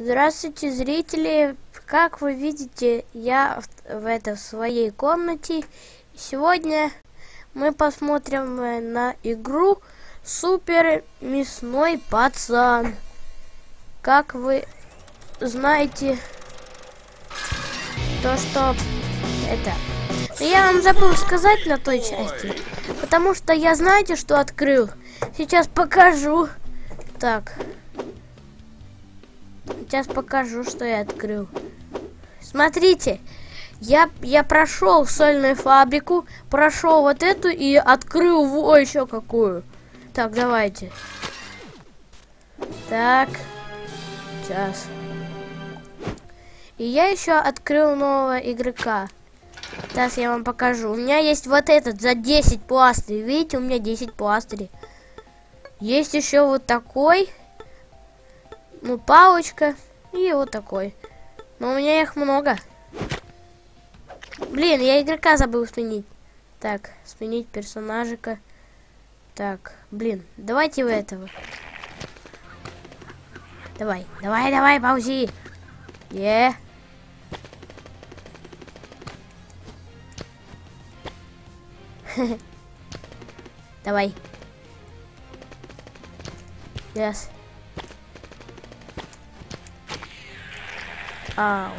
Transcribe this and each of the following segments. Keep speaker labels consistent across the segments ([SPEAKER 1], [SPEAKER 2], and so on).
[SPEAKER 1] Здравствуйте, зрители! Как вы видите, я в, в, это, в своей комнате. Сегодня мы посмотрим э, на игру Супер Мясной Пацан. Как вы знаете, то, что это... Я вам забыл сказать на той части, потому что я знаете, что открыл? Сейчас покажу. Так, Сейчас покажу, что я открыл. Смотрите, я, я прошел сольную фабрику, прошел вот эту и открыл во еще какую. Так, давайте. Так, сейчас. И я еще открыл нового игрока. Сейчас я вам покажу. У меня есть вот этот за 10 пластырей. Видите, у меня 10 пластырей. Есть еще вот такой ну, палочка и вот такой. Но у меня их много. Блин, я игрока забыл сменить. Так, сменить персонажика. Так, блин, давайте вы этого. Давай, давай, давай, паузи. Е. Давай. Yes. Ау.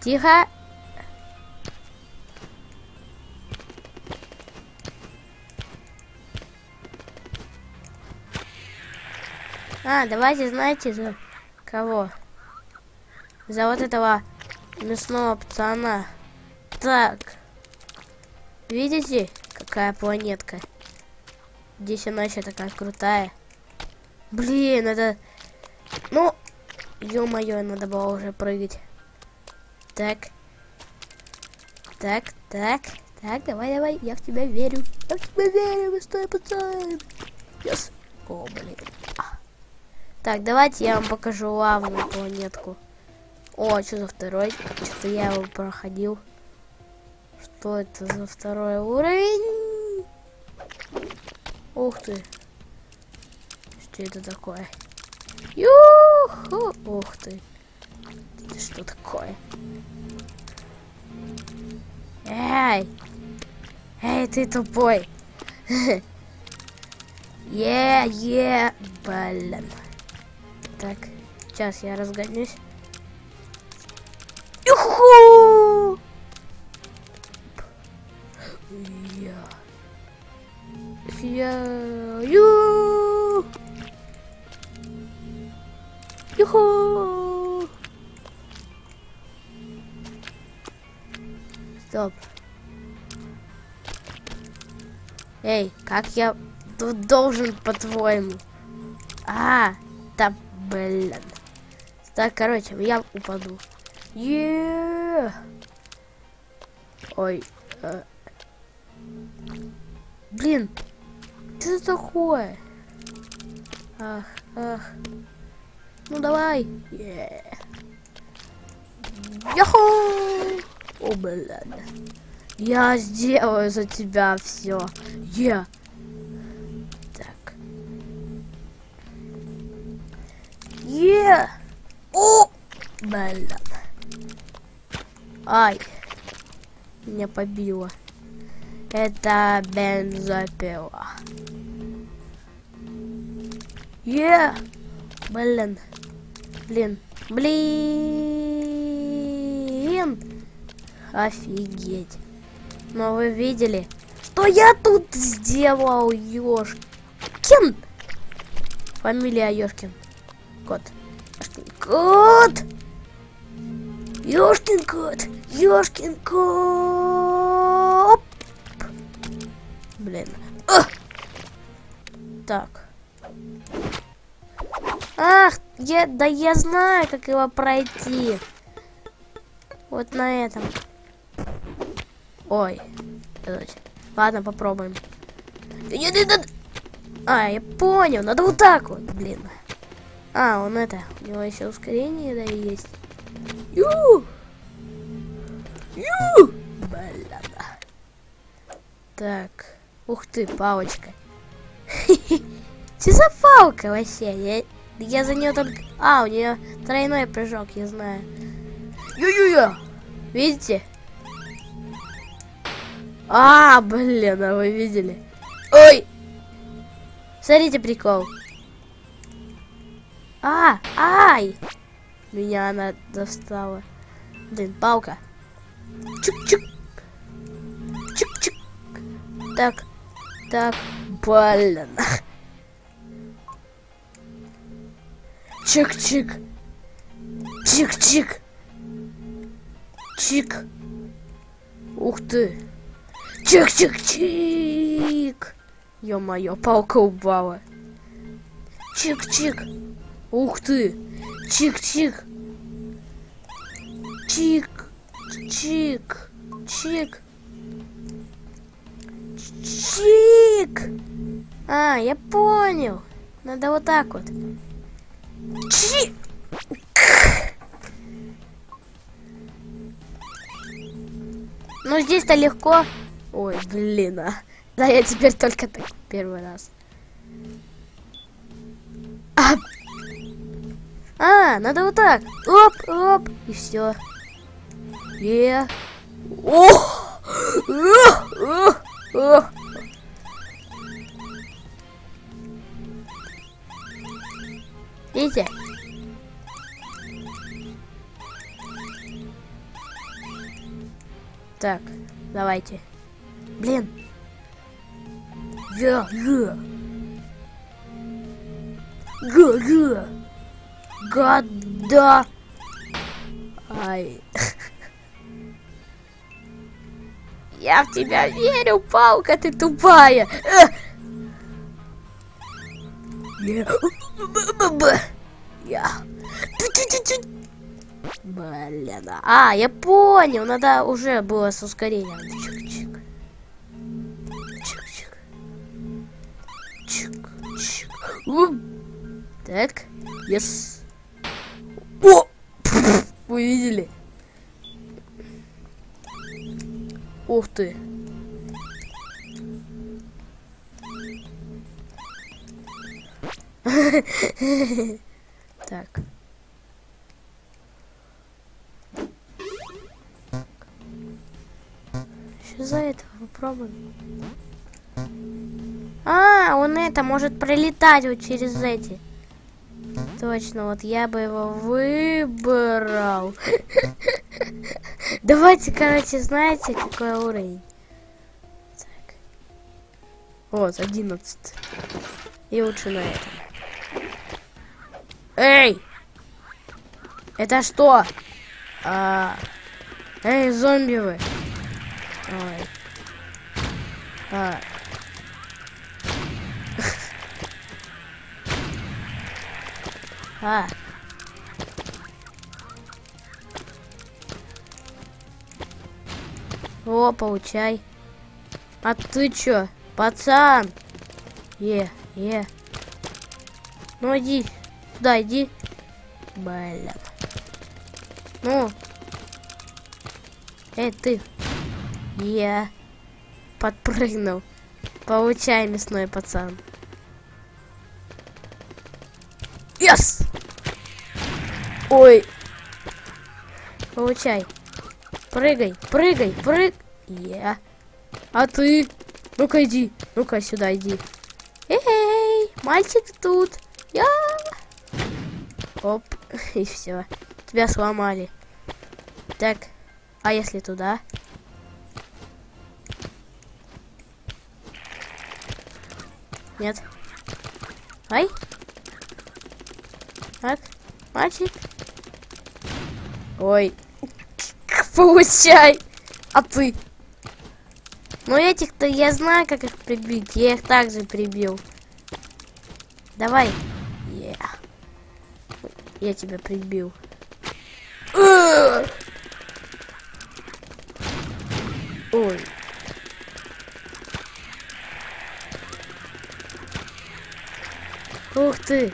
[SPEAKER 1] Тихо. А, давайте, знаете, за кого? За вот этого мясного пацана. Так. Видите, какая планетка? Здесь она еще такая крутая. Блин, это... Ну, ё-моё, надо было уже прыгать. Так. Так, так. Так, давай, давай, я в тебя верю. Я в тебя верю, стой, пацан. Yes. О, блин. А. Так, давайте я вам покажу лавную планетку. О, что за второй? Что-то я его проходил. Что это за второй уровень? Ух ты. Что это такое? Юху! Ух ты. Это что такое? Эй! Эй, ты тупой! Е, е, блин. Так, сейчас я разгонюсь. Юху! Я. Я... Ю! Юху! Стоп. Эй, как я тут должен, по-твоему? А, да блин. Так, короче, я упаду. Е Ой. Э. Блин, что это такое? Ах, ах. Ну давай. Yeah. О, блин. Я сделаю за тебя все. Я. Yeah. Так. Е. О! Блин. Ай. Меня побило. Это бензопила. Е! Блин. Блин. Блин. Офигеть. Но вы видели, что я тут сделал, Ёшкин? Фамилия Ёшкин. Кот. Ёшкин кот. Ёшкин кот. Ёшкин кот. Блин. А! Так. Ах, я, да я знаю, как его пройти. Вот на этом. Ой. Ладно, попробуем. А, я понял, надо вот так вот, блин. А, он это, у него еще ускорение, да, есть. Ю! Ю! Блин. Так. Ух ты, палочка. Что за палка вообще? Я, я за нее только... А, у нее тройной прыжок, я знаю. Ю-ю-ю! Видите? А, блин, а вы видели? Ой! Смотрите прикол. А, ай! Меня она достала. Блин, палка. Чик-чик. Чик-чик. Так, так, блин. Чик-чик. Чик-чик. Чик. Ух ты. Чик-чик-чик. Ё-моё, палка упала. Чик-чик. Ух ты. Чик-чик. Чик. Чик. Чик. Чик. А, я понял. Надо вот так вот. Чик. Ну, здесь-то легко. Ой, блин, а. Да, я теперь только так первый раз. А, а надо вот так. Оп, оп, и все. Е. О! О! О! Видите? Так, давайте. Блин. Я, я. Га, га. Гада. Ай. Я в тебя верю, палка, ты тупая. Я. Блин. А, я понял, надо уже было с ускорением. Чик-чик. Чик-чик. Чик-чик. Так, yes. О! Вы видели? Ух ты. так. Что за это? Попробуем. А, он это может пролетать вот через эти. Точно, вот я бы его выбрал. Давайте, короче, знаете, какой уровень? Так. Вот, 11. И лучше на этом. Эй! Это что? А... Эй, зомби вы! Ой. А. А. О, получай. А ты чё, пацан? Е, е. Ну иди, туда иди. Блин. Ну. Эй, ты. Я подпрыгнул. Получай, мясной пацан. Yes! Ой. Получай. Прыгай, прыгай, прыг. Я. А ты? Ну-ка иди. Ну-ка сюда иди. Эй, мальчик тут. Я. Оп. И все. Тебя сломали. Так. А если туда? Нет. Ай. Так, мальчик. Ой. Получай. А ты? Ну этих-то я знаю, как их прибить. Я их также прибил. Давай. Yeah. Я тебя прибил. Ой. Ух ты!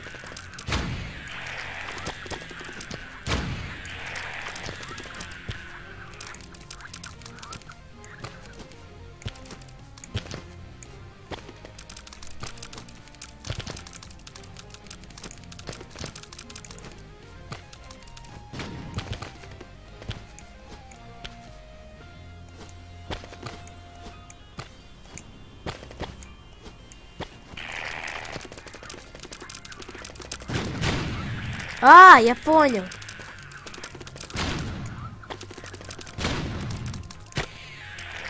[SPEAKER 1] Я понял.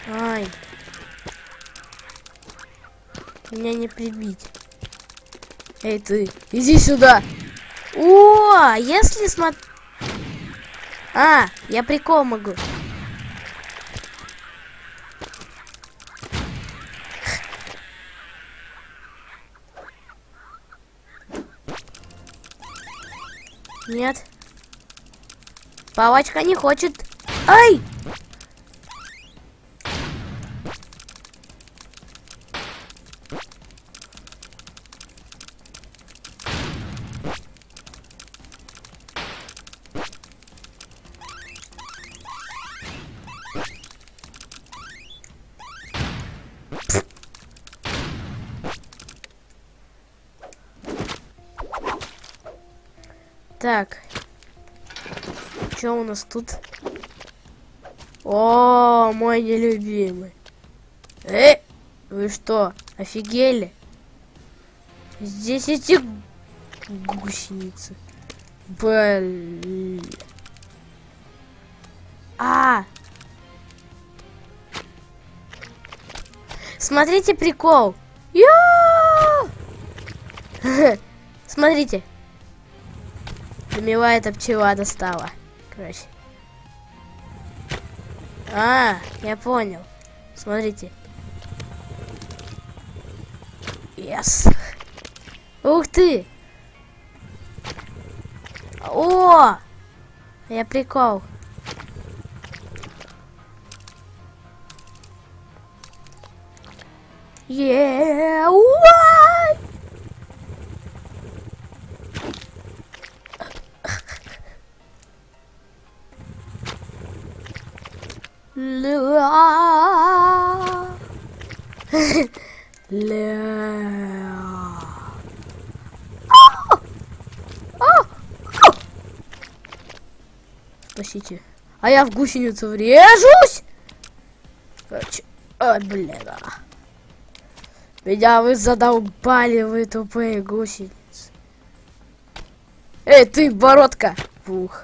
[SPEAKER 1] Ай. Меня не прибить. Эй, ты, иди сюда. О, если смотри... А, я прикол могу. Нет. Палочка не хочет. Ай! Так. Что у нас тут? О, мой нелюбимый. Э, вы что, офигели? Здесь эти гусеницы. Блин. А! Смотрите прикол. Смотрите. Меня эта пчела достала. Короче. А, я понял. Смотрите. Yes. Ух ты! О! Я прикол. Yeah! Спасите. А я в гусеницу врежусь! Короче, ой, блин, а. Меня вы задолбали, вы тупые гусеницы. Эй, ты, бородка! Фух.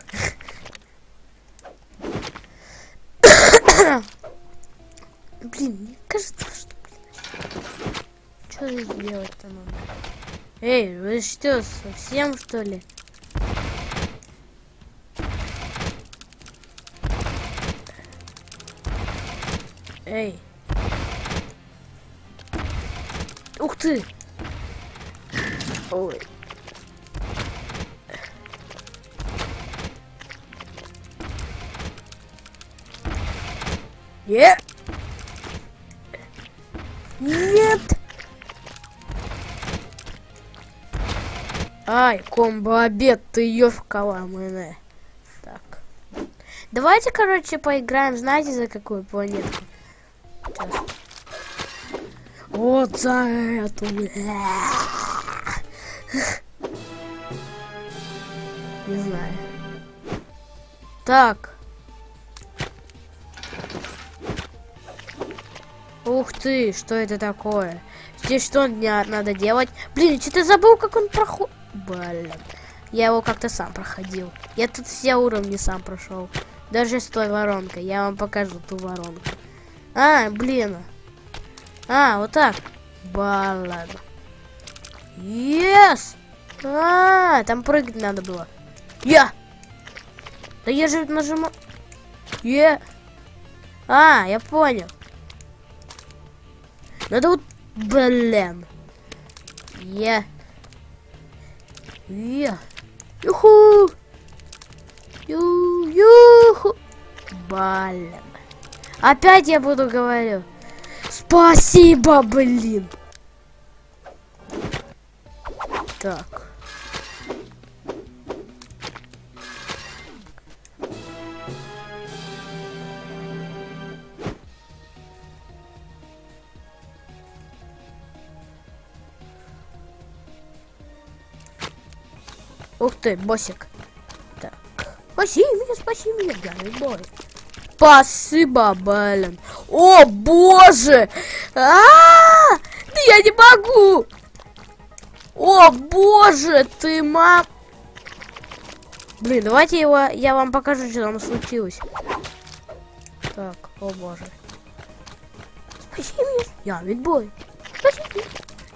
[SPEAKER 1] Блин, мне кажется, что, что делать-то надо? Эй, вы что, совсем что ли? Эй. Ух ты! Ой. Е! Нет! Ай, комбо-обед, ты ёвка ломаная. Так. Давайте, короче, поиграем, знаете, за какую планетку? Вот за эту. Не знаю. Так. Ух ты, что это такое? Здесь что мне надо делать? Блин, что-то забыл, как он проходит. Блин. Я его как-то сам проходил. Я тут все уровни сам прошел. Даже с той воронкой. Я вам покажу ту воронку. А, блин. А, вот так. Блин. Yes! А, там прыгать надо было. Я! Да я же нажимал. Е! А, я понял. Надо вот... Блин. Я... Я... Юху! Ю... Юху! Блин. Опять я буду говорю. Спасибо, блин. Так. Ух ты, босик. Так. Спаси меня, спаси меня, дорогой бой. Спасибо, блин. О, боже! А, -а, -а! Да я не могу! О, боже, ты мам... Блин, давайте его, я вам покажу, что там случилось. Так, о боже. Спаси меня. Я медбой. Спаси меня.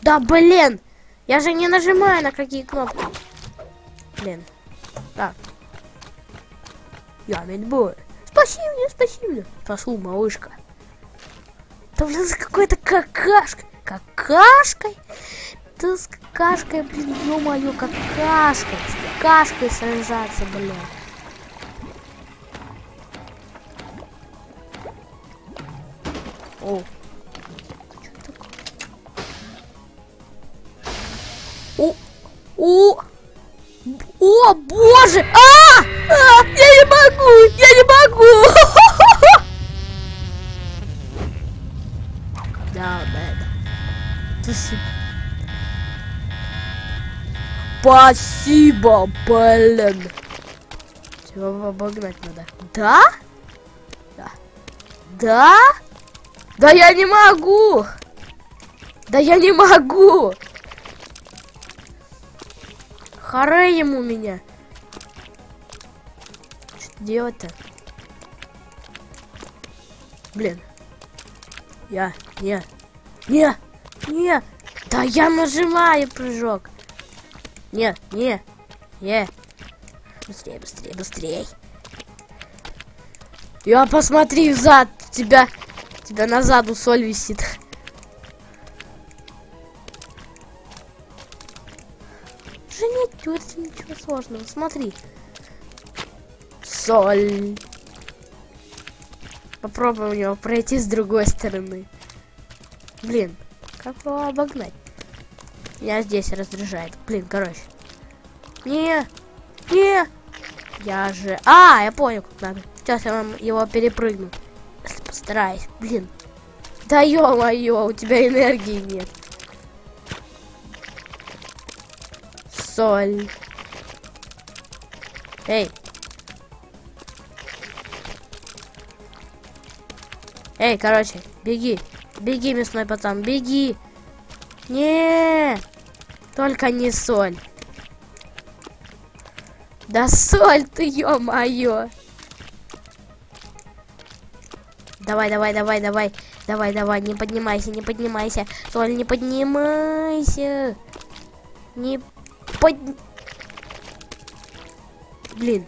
[SPEAKER 1] Да блин! Я же не нажимаю на какие кнопки. Блин. Так. Я медбой. Спаси меня, спаси меня. Спасу, малышка. Блин, за какой-то какашкой. Какашкой? Да с какашкой, блин, ё-моё, какашкой. С какашкой сражаться, блин. О. Что такое? О! О! О, боже! А! а! Я не могу! Я не могу! Да, да. Спасибо, блин. Тебя обогнать надо. Да? Да. Да? Да я не могу! Да я не могу! Харе ему меня. Что делать-то? Блин. Я, не, не, не. Да я нажимаю прыжок. Нет, не, не. Быстрее, быстрее, быстрее. Я посмотри взад, тебя, тебя назад соль висит. Женить, это ничего сложного, смотри. Соль. Попробуем у него пройти с другой стороны. Блин, как его обогнать? Меня здесь раздражает. Блин, короче. Не, не. Я же... А, я понял, как надо. Сейчас я вам его перепрыгну. Постараюсь. Блин. Да ё-моё, у тебя энергии нет. Соль. Эй, Эй, короче, беги. Беги, мясной пацан, беги. Не, только не соль. Да соль ты, ё-моё. Давай, давай, давай, давай. Давай, давай, не поднимайся, не поднимайся. Соль, не поднимайся. Не под... Блин,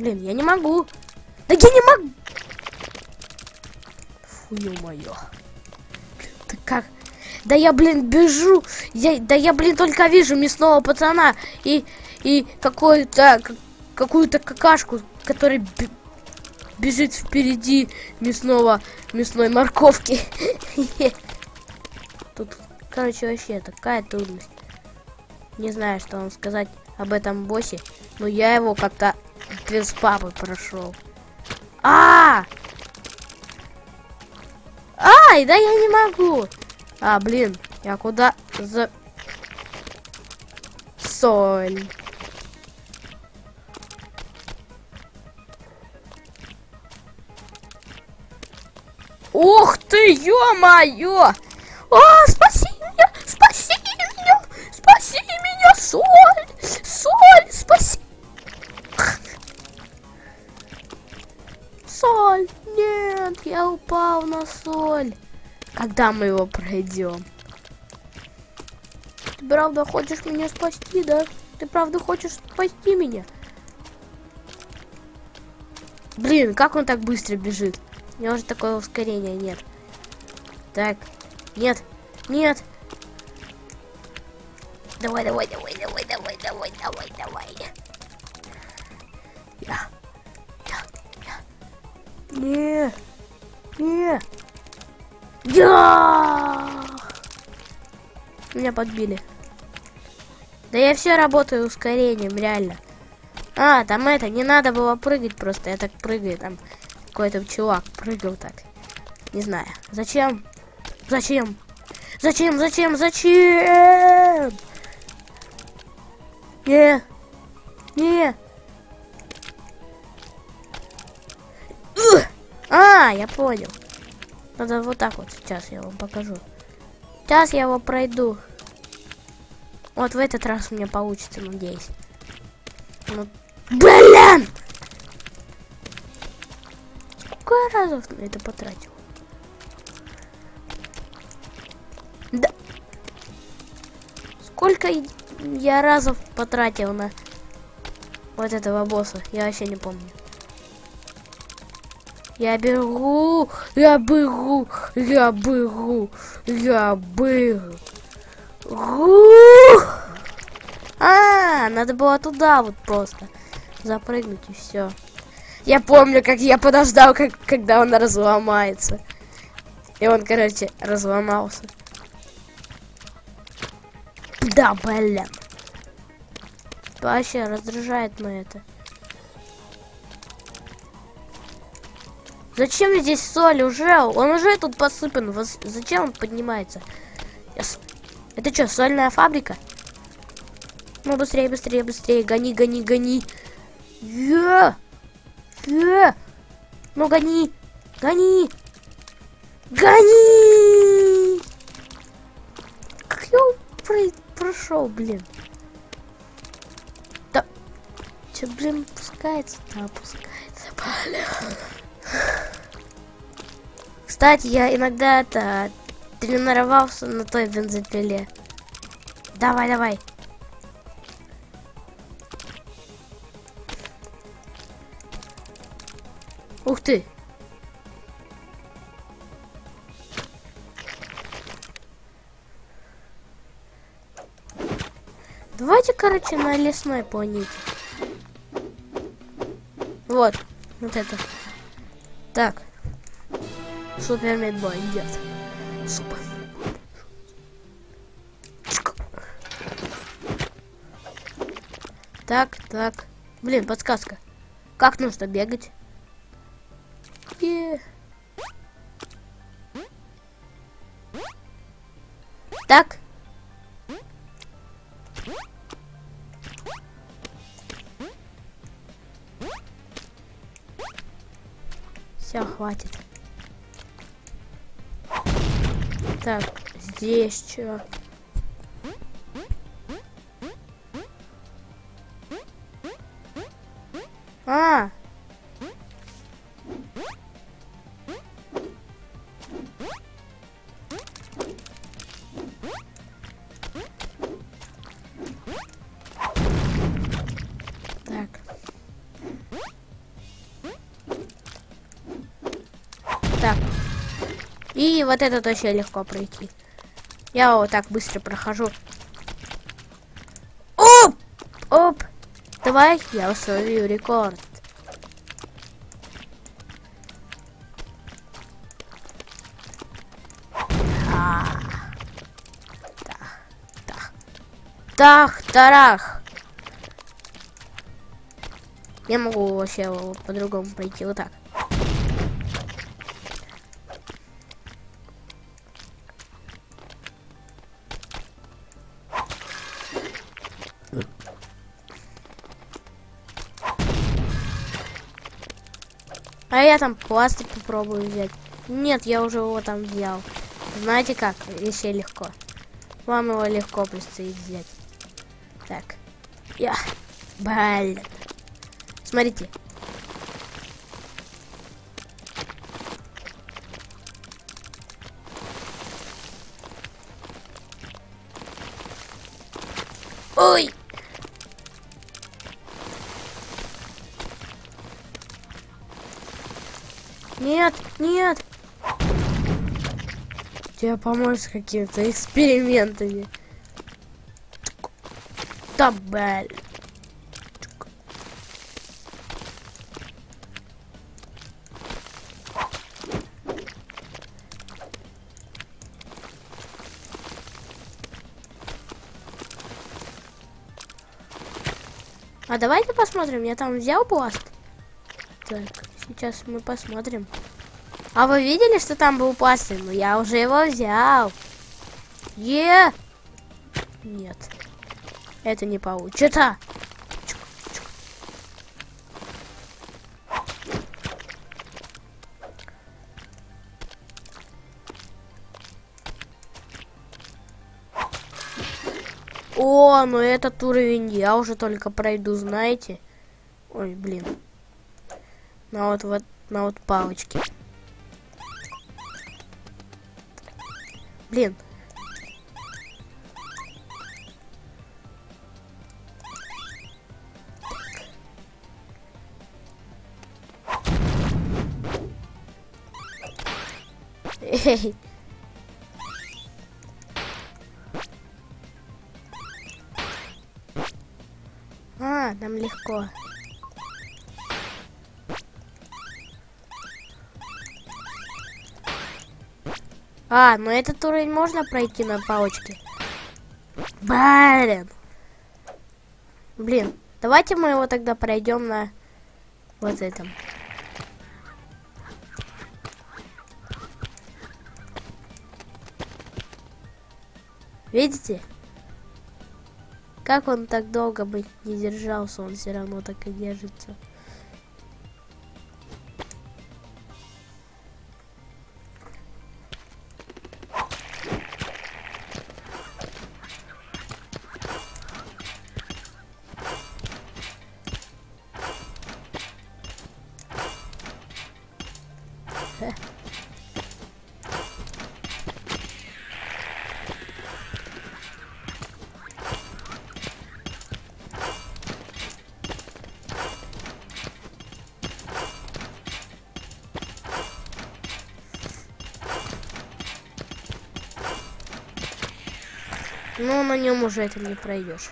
[SPEAKER 1] Блин, я не могу. Да я не могу. Фу, ё-моё. Ты как? Да я, блин, бежу. Я, да я, блин, только вижу мясного пацана и, и какую-то какую-то какашку, который бежит впереди мясного мясной морковки. Тут, короче, вообще такая трудность. Не знаю, что вам сказать об этом боссе, но я его как-то без папы прошел. А! Ай, да я не могу. А, блин, я куда за... Соль. Ух ты, ё-моё! О, спаси меня! Спаси меня! Спаси меня, соль! Соль, спаси! соль! Нет, я упал на соль. Когда мы его пройдем? Ты правда хочешь меня спасти, да? Ты правда хочешь спасти меня? Блин, как он так быстро бежит? У него же такого ускорения нет. Так, нет, нет. Давай, давай, давай, давай, давай, давай, давай, давай. Я не. Не. Я! Меня подбили. Да я все работаю ускорением, реально. А, там это, не надо было прыгать просто. Я так прыгаю, там какой-то чувак прыгал так. Не знаю. Зачем? Зачем? Зачем? Зачем? Зачем? Не. Не. А, я понял. Надо вот так вот сейчас я вам покажу. Сейчас я его пройду. Вот в этот раз у меня получится, надеюсь. Ну, блин! Сколько я разов на это потратил? Да. Сколько я разов потратил на вот этого босса? Я вообще не помню. Я бегу, я бегу, я бегу, я бегу. А, надо было туда вот просто запрыгнуть и все. Я помню, как я подождал, как, когда он разломается. И он, короче, разломался. Да, блин. Вообще раздражает на это. Зачем здесь соль уже? Он уже тут посыпан. Зачем он поднимается? Это что, сольная фабрика? Ну, быстрее, быстрее, быстрее. Гони, гони, гони. Я! Я! Ну, гони! Гони! Гони! Как я про прошел, блин? Да. Че, блин, пускается? Да, пускается. Блин. Кстати, я иногда это тренировался на той бензопиле. Давай, давай. Ух ты. Давайте, короче, на лесной планете. Вот, вот это. Так. Супер Медбой идет. Супер. Так, так. Блин, подсказка. Как нужно бегать? Так. Все, хватит. Так, здесь что? Вот это вообще легко пройти. Я вот так быстро прохожу. Оп! Оп! Давай я установлю рекорд. Так, тарах. Я могу вообще по-другому пройти вот так. Я там пластик попробую взять. Нет, я уже его там взял. Знаете как? Еще легко. Вам его легко предстоит взять. Так. Я. Блин. Смотрите. Тебе поможешь с какими-то экспериментами. Блин. А давайте посмотрим, я там взял пласт. Так. Сейчас мы посмотрим. А вы видели, что там был пастырь? Ну, я уже его взял. Е! Нет. Это не получится. О, ну этот уровень я уже только пройду, знаете? Ой, блин. На вот, вот, на вот палочке. А, нам легко. А, ну этот уровень можно пройти на палочке? Блин. Блин, давайте мы его тогда пройдем на вот этом. Видите? Как он так долго бы не держался, он все равно так и держится. На нем уже это не пройдешь.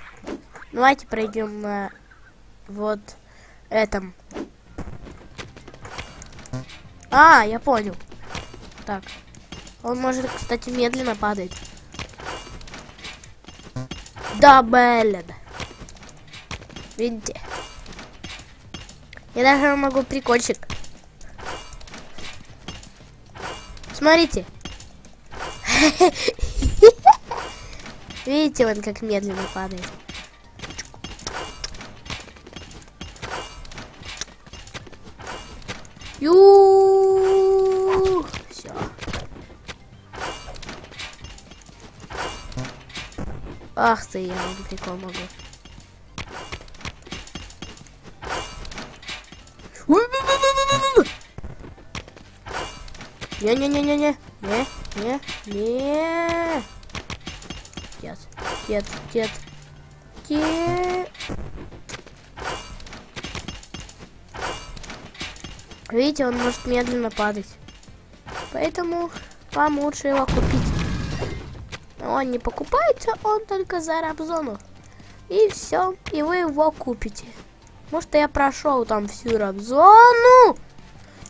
[SPEAKER 1] Давайте пройдем на вот этом. А, я понял. Так. Он может, кстати, медленно падать. Да, блин. Видите? Я даже могу прикольчик. Смотрите. Видите, он как медленно падает. Ю, все. Ах ты, я вам прикол могу. Не-не-не-не-не. Не-не-не. Нет, нет. Видите, он может медленно падать. Поэтому вам лучше его купить. Он не покупается, он только за рабзону. И все, и вы его купите. Может, я прошел там всю рабзону.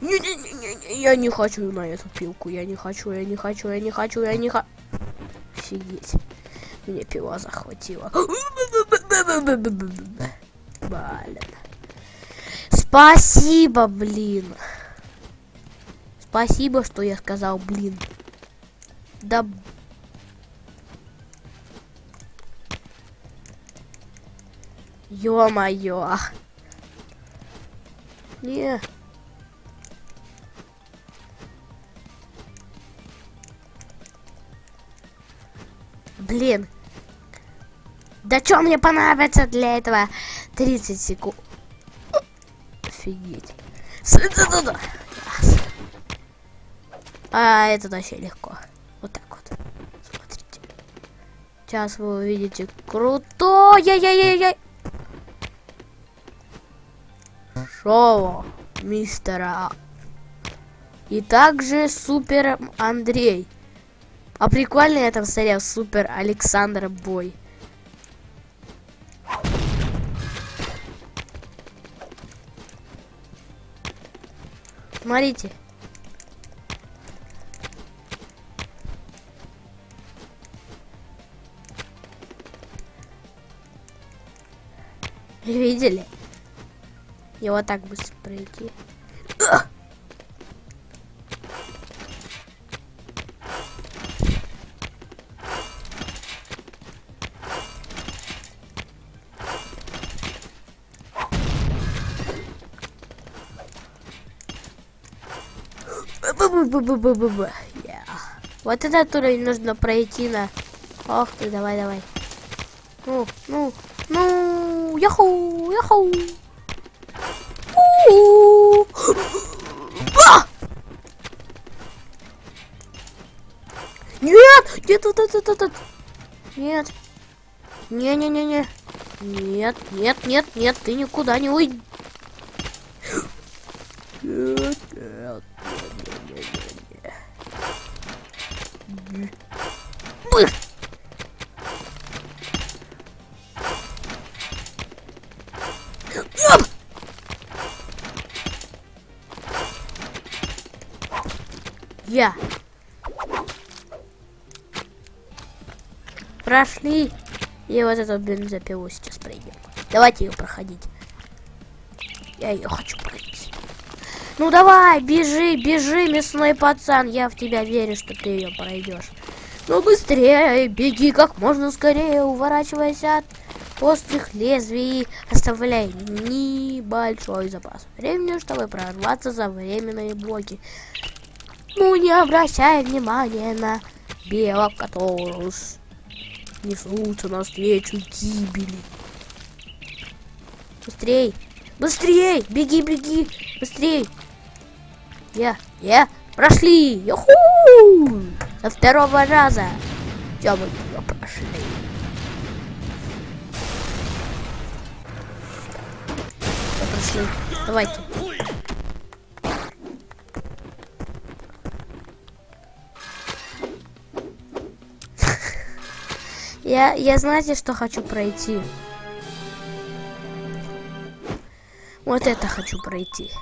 [SPEAKER 1] Не-не-не, я не хочу на эту пилку. Я не хочу, я не хочу, я не хочу, я не хочу. Офигеть. Мне пила захватила. Блин. Спасибо, блин. Спасибо, что я сказал, блин. Да... Ё-моё. Не. Блин. Да что мне понадобится для этого 30 секунд? Офигеть. А это вообще легко. Вот так вот. Смотрите. Сейчас вы увидите крутое яй-яй-яй. Шоу мистера. И также супер Андрей. А прикольный я там смотрел супер Александр Бой. Смотрите. Видели? Его так быстро пройти. Вот этот уровень нужно пройти на... Ох ты, давай, давай. Ну, ну, ну, яху, яху. А! Нет, нет, вот этот, этот. Нет. Не-не-не-не. Нет, нет, нет, нет, ты никуда не уйдешь. Прошли. И вот эту бензопилу сейчас пройдем. Давайте ее проходить. Я ее хочу пройти. Ну давай, бежи, бежи, мясной пацан. Я в тебя верю, что ты ее пройдешь. Ну быстрее, беги как можно скорее, уворачиваясь от острых лезвий, оставляй небольшой запас времени, чтобы прорваться за временные блоки. Ну не обращай внимания на белок, который несутся навстречу гибели. Быстрей! Быстрей! Беги, беги! Быстрей! Я, я, прошли! Юху! Со второго раза! Все, мы его прошли. Прошли. Давайте. Я, я знаете, что хочу пройти? Вот это хочу пройти.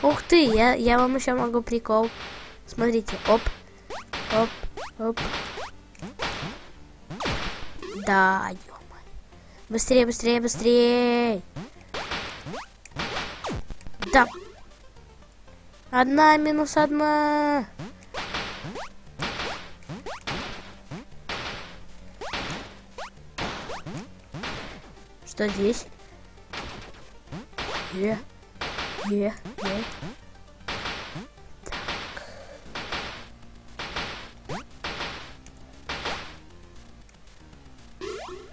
[SPEAKER 1] Ух ты, я, я вам еще могу прикол. Смотрите, оп, оп, оп. Да, ё Быстрее, быстрее, быстрее. Да. Одна минус одна. Что здесь? Е. Е. Е.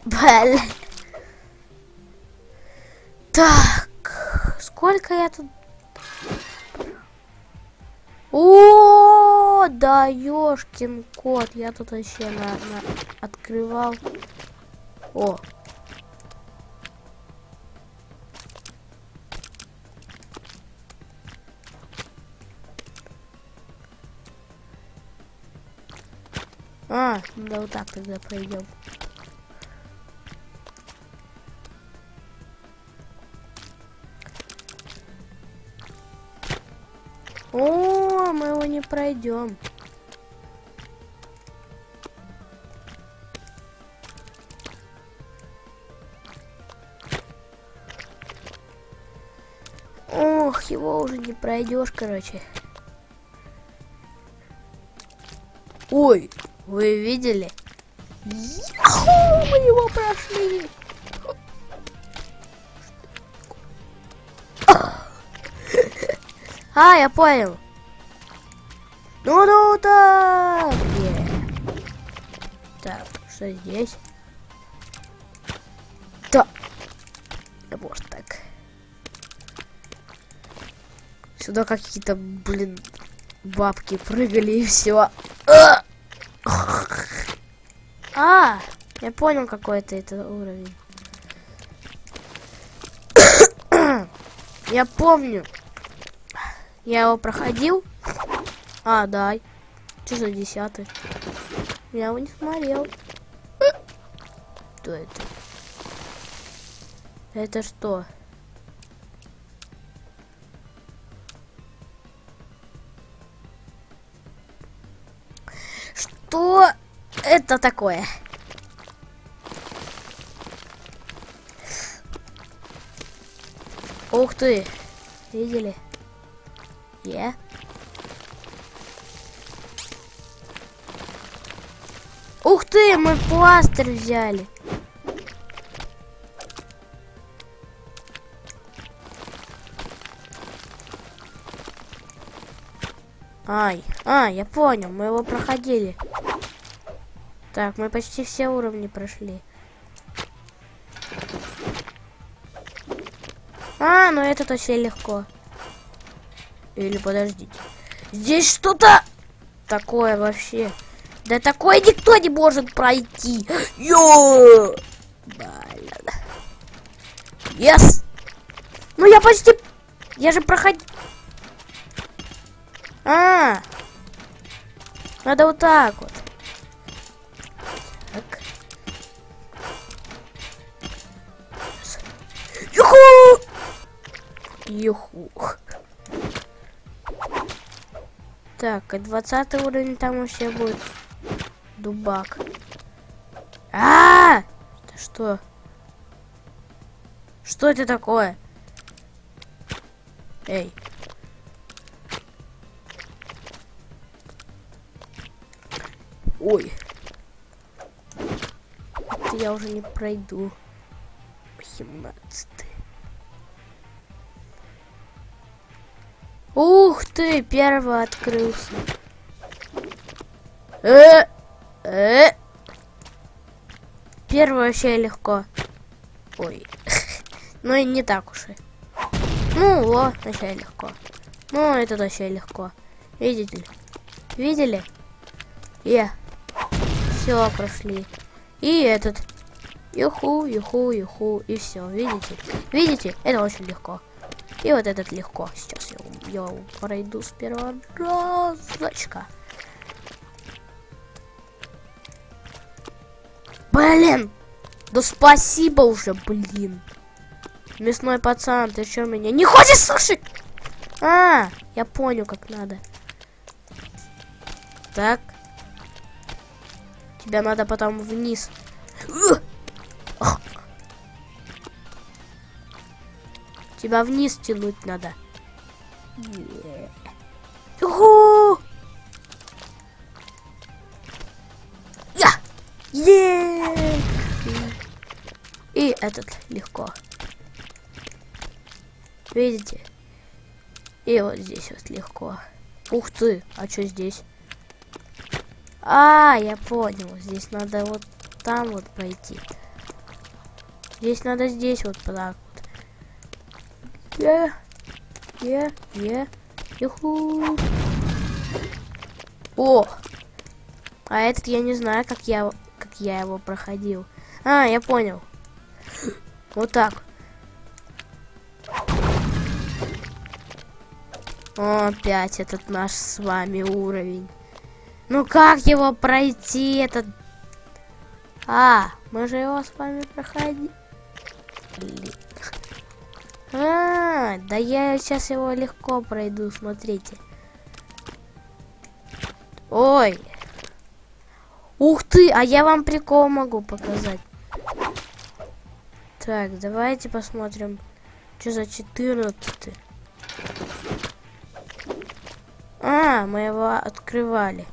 [SPEAKER 1] Блин. Так, сколько я тут... О, да ёшкин кот, я тут вообще на, на открывал. О. А, да вот так тогда пройдем. О, мы его не пройдем. Ох, его уже не пройдешь, короче. Ой, вы видели? Яху, мы его прошли. А, я понял. Ну, ну, так. Так, что здесь? Да. Может так. Сюда какие-то, блин, бабки прыгали и все. А, я понял какой-то это уровень. я помню. Я его проходил. А, да. Что за десятый? Я его не смотрел. Что это? Это что? Что это такое? Ух ты! Видели? Yeah. Ух ты, мы пластырь взяли. Ай, а, я понял, мы его проходили. Так, мы почти все уровни прошли. А, ну это точно легко. Или подождите. Здесь что-то такое вообще. Да такое никто не может пройти. Йо! Блин. Yes! Ну я почти... Я же проходил... А, надо вот так вот. Так. Юху! Юху. Так, и 20 уровень там вообще будет дубак. А, -а, -а! Это что? Что это такое? Эй. Ой. Это я уже не пройду. 17. Ты, первый открылся. Э, э. Первый вообще легко. Ой. ну и не так уж и. Ну, вот, вообще легко. Ну, это вообще легко. Видите ли? Видели? Я. Yeah. Все, прошли. И этот. Юху, юху, юху. И все, видите? Видите? Это очень легко. И вот этот легко. Сейчас я, пройду с первого разочка. Блин! Да спасибо уже, блин. Мясной пацан, ты что меня не хочешь слушать? А, я понял, как надо. Так. Тебя надо потом вниз. Тебя вниз тянуть надо. Я! И этот легко. Видите? И вот здесь вот легко. Ух ты, а что здесь? А, я понял. Здесь надо вот там вот пройти. Здесь надо здесь вот так вот. Е, е, е, юху. О! А этот я не знаю, как я, как я его проходил. А, я понял. Вот так. О, опять этот наш с вами уровень. Ну как его пройти, этот... А, мы же его с вами проходили. А, да я сейчас его легко пройду, смотрите. Ой. Ух ты, а я вам прикол могу показать. Так, давайте посмотрим, что за 14 -й. А, мы его открывали.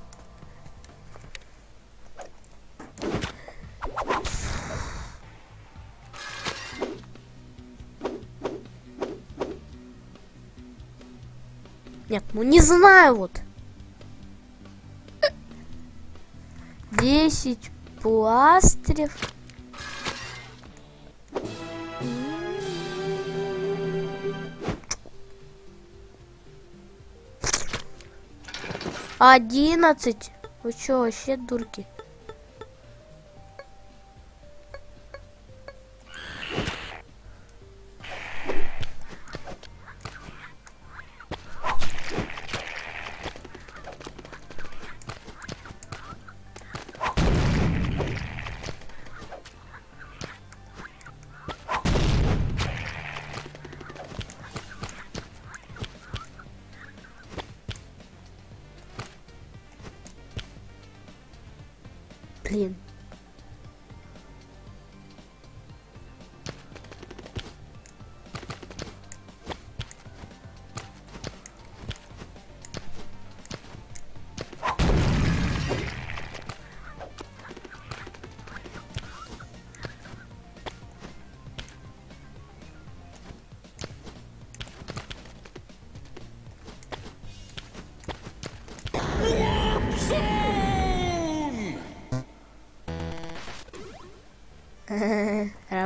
[SPEAKER 1] Нет, ну не знаю вот. Десять пластырев. Одиннадцать. Вы что, вообще дурки?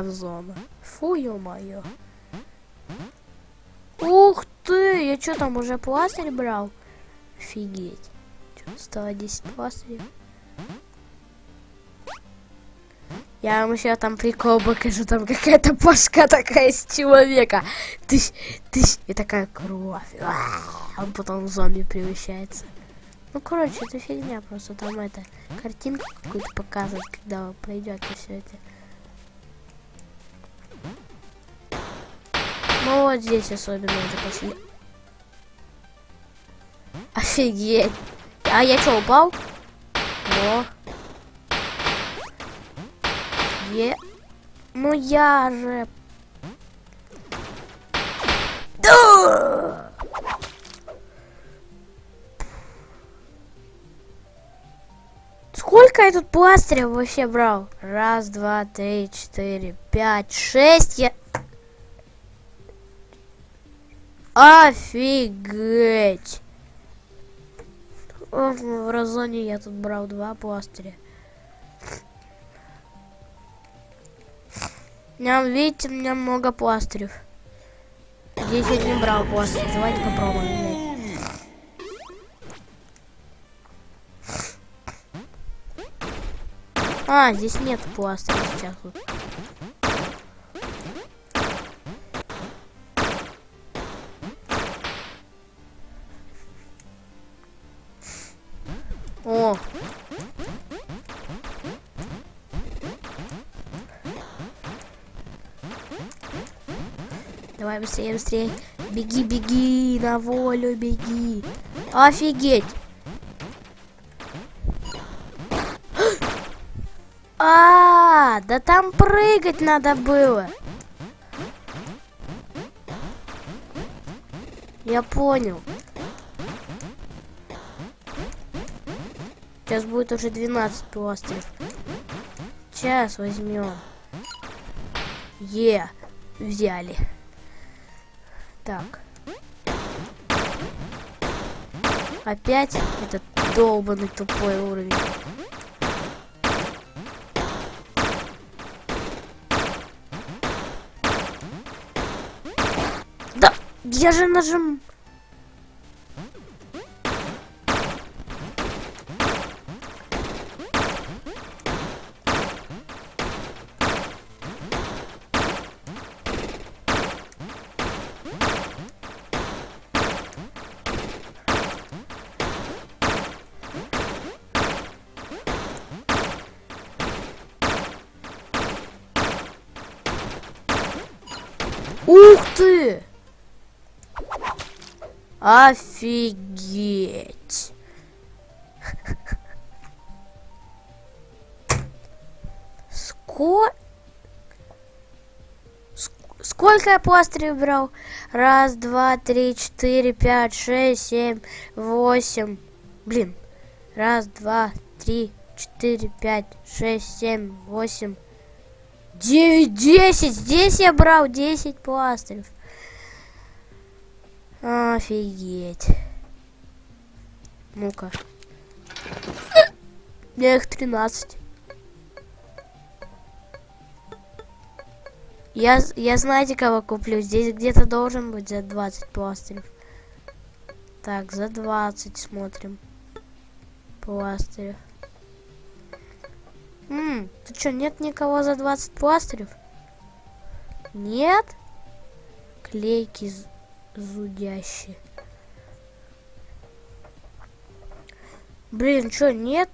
[SPEAKER 1] Равзона. Фу, ё-моё. Ух ты! Я что там уже пластырь брал? Офигеть. Что, стало 10 пластырей? Я вам еще там прикол покажу, там какая-то башка такая из человека. Тыщ, тыщ, и такая кровь. Он потом в зомби превращается. Ну, короче, это фигня, просто там это, картинку какую-то показывать, когда вы пройдете все это. Ну, вот здесь особенно уже пошли. Офигеть. А я что, упал? О. Е... Ну я же... Да! Сколько я тут пластыря вообще брал? Раз, два, три, четыре, пять, шесть. Я... Офигеть! В разоне я тут брал два пластыря. Меня, видите, у меня много пластырев. Здесь я не брал пластырь. Давайте попробуем. А, здесь нет пластыря сейчас. Давай быстрее, быстрее. Беги, беги, на волю беги. Офигеть. А, да там прыгать надо было. Я понял. Сейчас будет уже 12 пластырев. Сейчас возьмем. Е, взяли. Так. Опять этот долбанный тупой уровень. Да, я же нажим... Ух ты! Офигеть! Ско... Сколько я пластырей брал? Раз, два, три, четыре, пять, шесть, семь, восемь. Блин. Раз, два, три, четыре, пять, шесть, семь, восемь. 9, 10. Здесь я брал 10 пластырев. Офигеть. Ну-ка. Я их 13. Я, я знаете, кого куплю? Здесь где-то должен быть за 20 пластырев. Так, за 20 смотрим. Пластырев. Ммм, ты что, нет никого за 20 пластырев? Нет? Клейки зудящие. Блин, что, нет?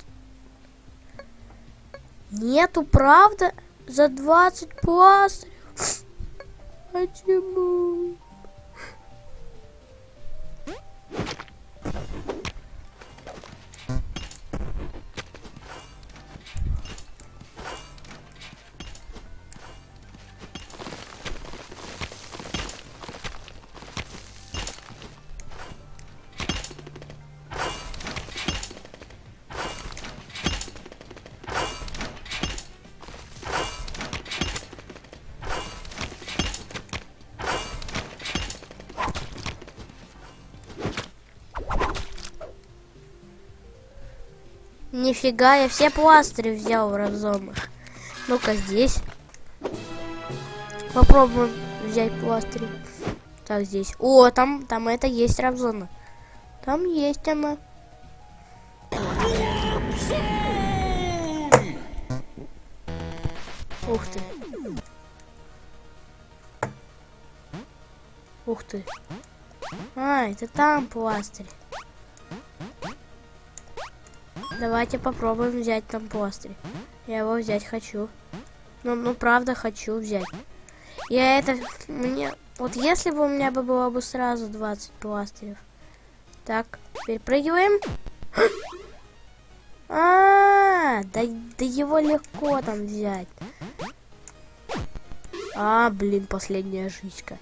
[SPEAKER 1] Нету, правда? За 20 пластырев? Почему? Нифига, я все пластыри взял в разумах. Ну-ка здесь. Попробуем взять пластырь. Так, здесь. О, там, там это есть равзона. Там есть она. Ух ты. Ух ты. А, это там пластырь. Давайте попробуем взять там пластырь. Я его взять хочу. Ну, ну правда хочу взять. Я это... Мне... Вот если бы у меня бы было бы сразу 20 пластырев. Так, перепрыгиваем. А, -а, -а да, да его легко там взять. А, блин, последняя жизнька.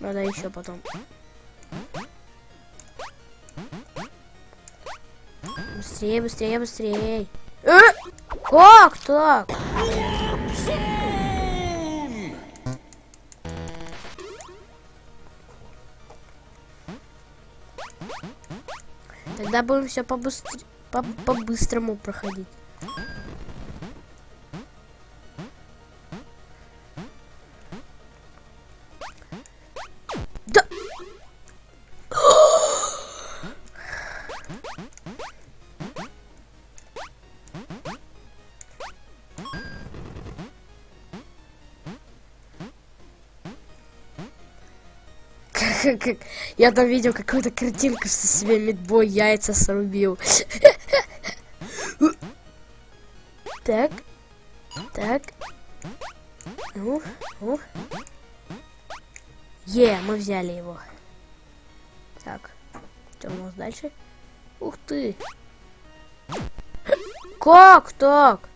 [SPEAKER 1] Надо еще потом. Быстрее, быстрее, быстрее. Э? Как так? Тогда будем все побыстрее, по-быстрому проходить. Я там видел какую-то картинку, что себе медбой яйца срубил. Так. Так. Ну, ну. Е, мы взяли его. Так. Что у нас дальше? Ух ты. Как так?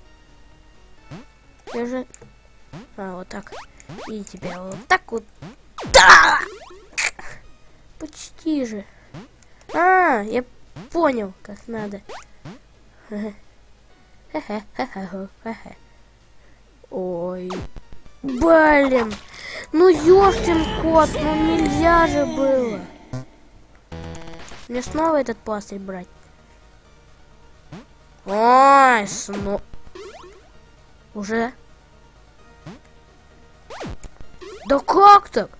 [SPEAKER 1] Я же... А, вот так. И тебя вот так вот. Да! Почти же. А, я понял, как надо. Ой. Блин. Ну ёшкин кот, ну нельзя же было. Мне снова этот пластырь брать. Ой, сно... Уже? Да как так?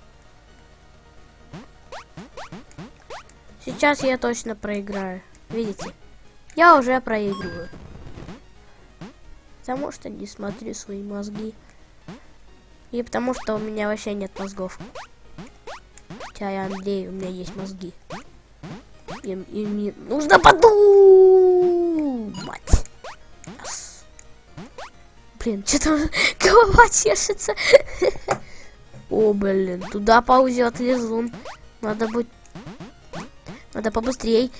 [SPEAKER 1] Сейчас я точно проиграю. Видите? Я уже проигрываю. Потому что не смотрю свои мозги. И потому что у меня вообще нет мозгов. Хотя я Андрей, у меня есть мозги. И, и мне нужно подумать. Yes. Блин, что там голова чешется. О, блин, туда ползет лизун. Надо быть надо побыстрей.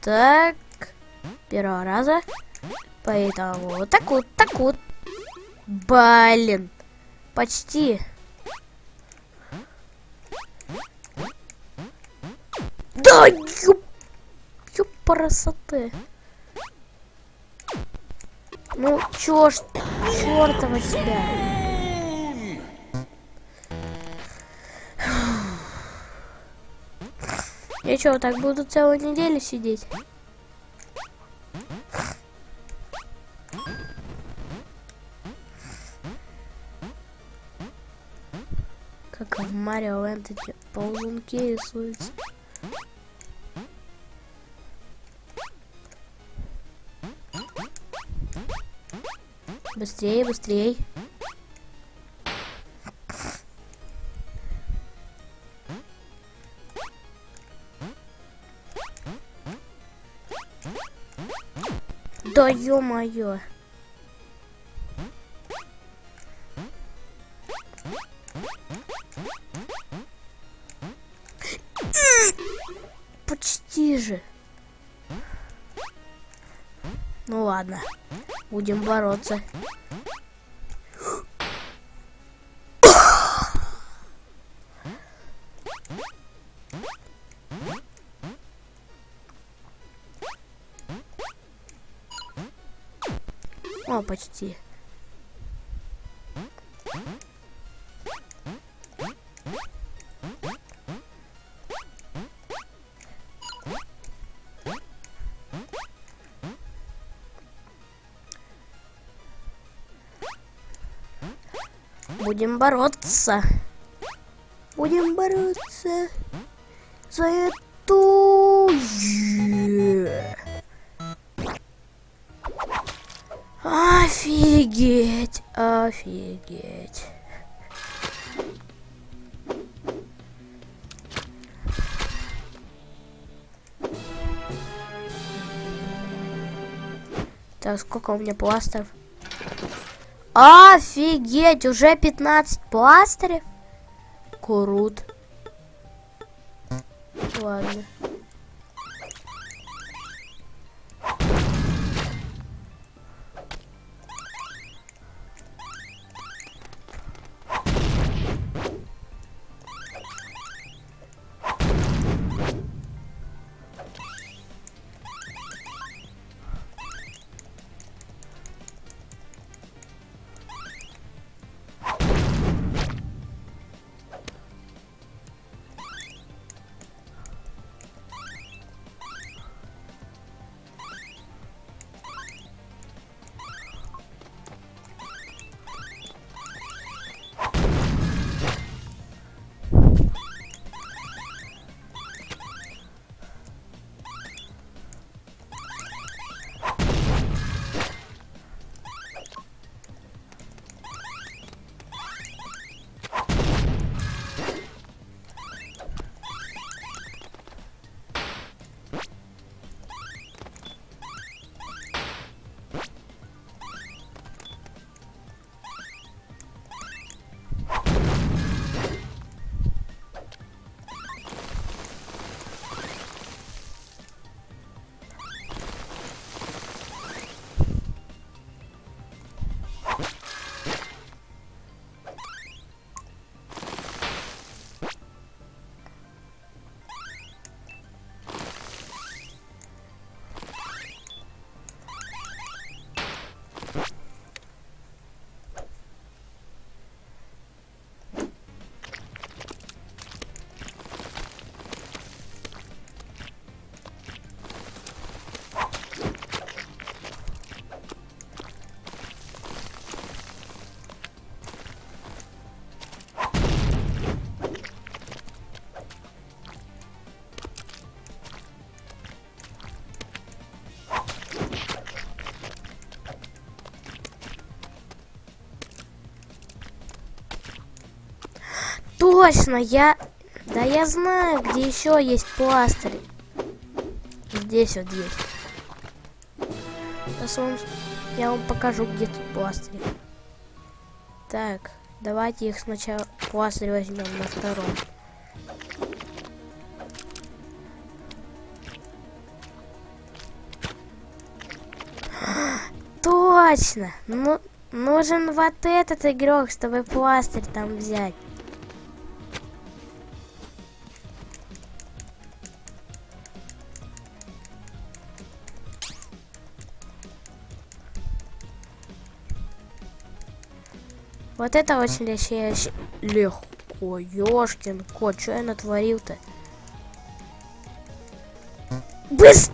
[SPEAKER 1] Так. Первого раза. Поэтому вот так вот, так вот. Блин. Почти. Да, ёп, ёп, красоты. Ну, чё ж, чёртова тебя. Я что, так буду целую неделю сидеть? Как в Марио Лэнд эти ползунки рисуются. Быстрее, быстрее. Да ё-моё. Почти же. Ну ладно, будем бороться. почти. Будем бороться. Будем бороться за эту... офигеть. Так, сколько у меня пластеров? Офигеть, уже 15 пластырев? Крут. Ладно. Точно, я... Да я знаю, где еще есть пластыри. Здесь вот есть. Сейчас вам... Я вам покажу, где тут пластыри. Так, давайте их сначала пластырь возьмем на втором. Точно! Ну, нужен вот этот игрок, чтобы пластырь там взять. Вот это очень вообще легко. Ёшкин кот, что я натворил-то? Быстро!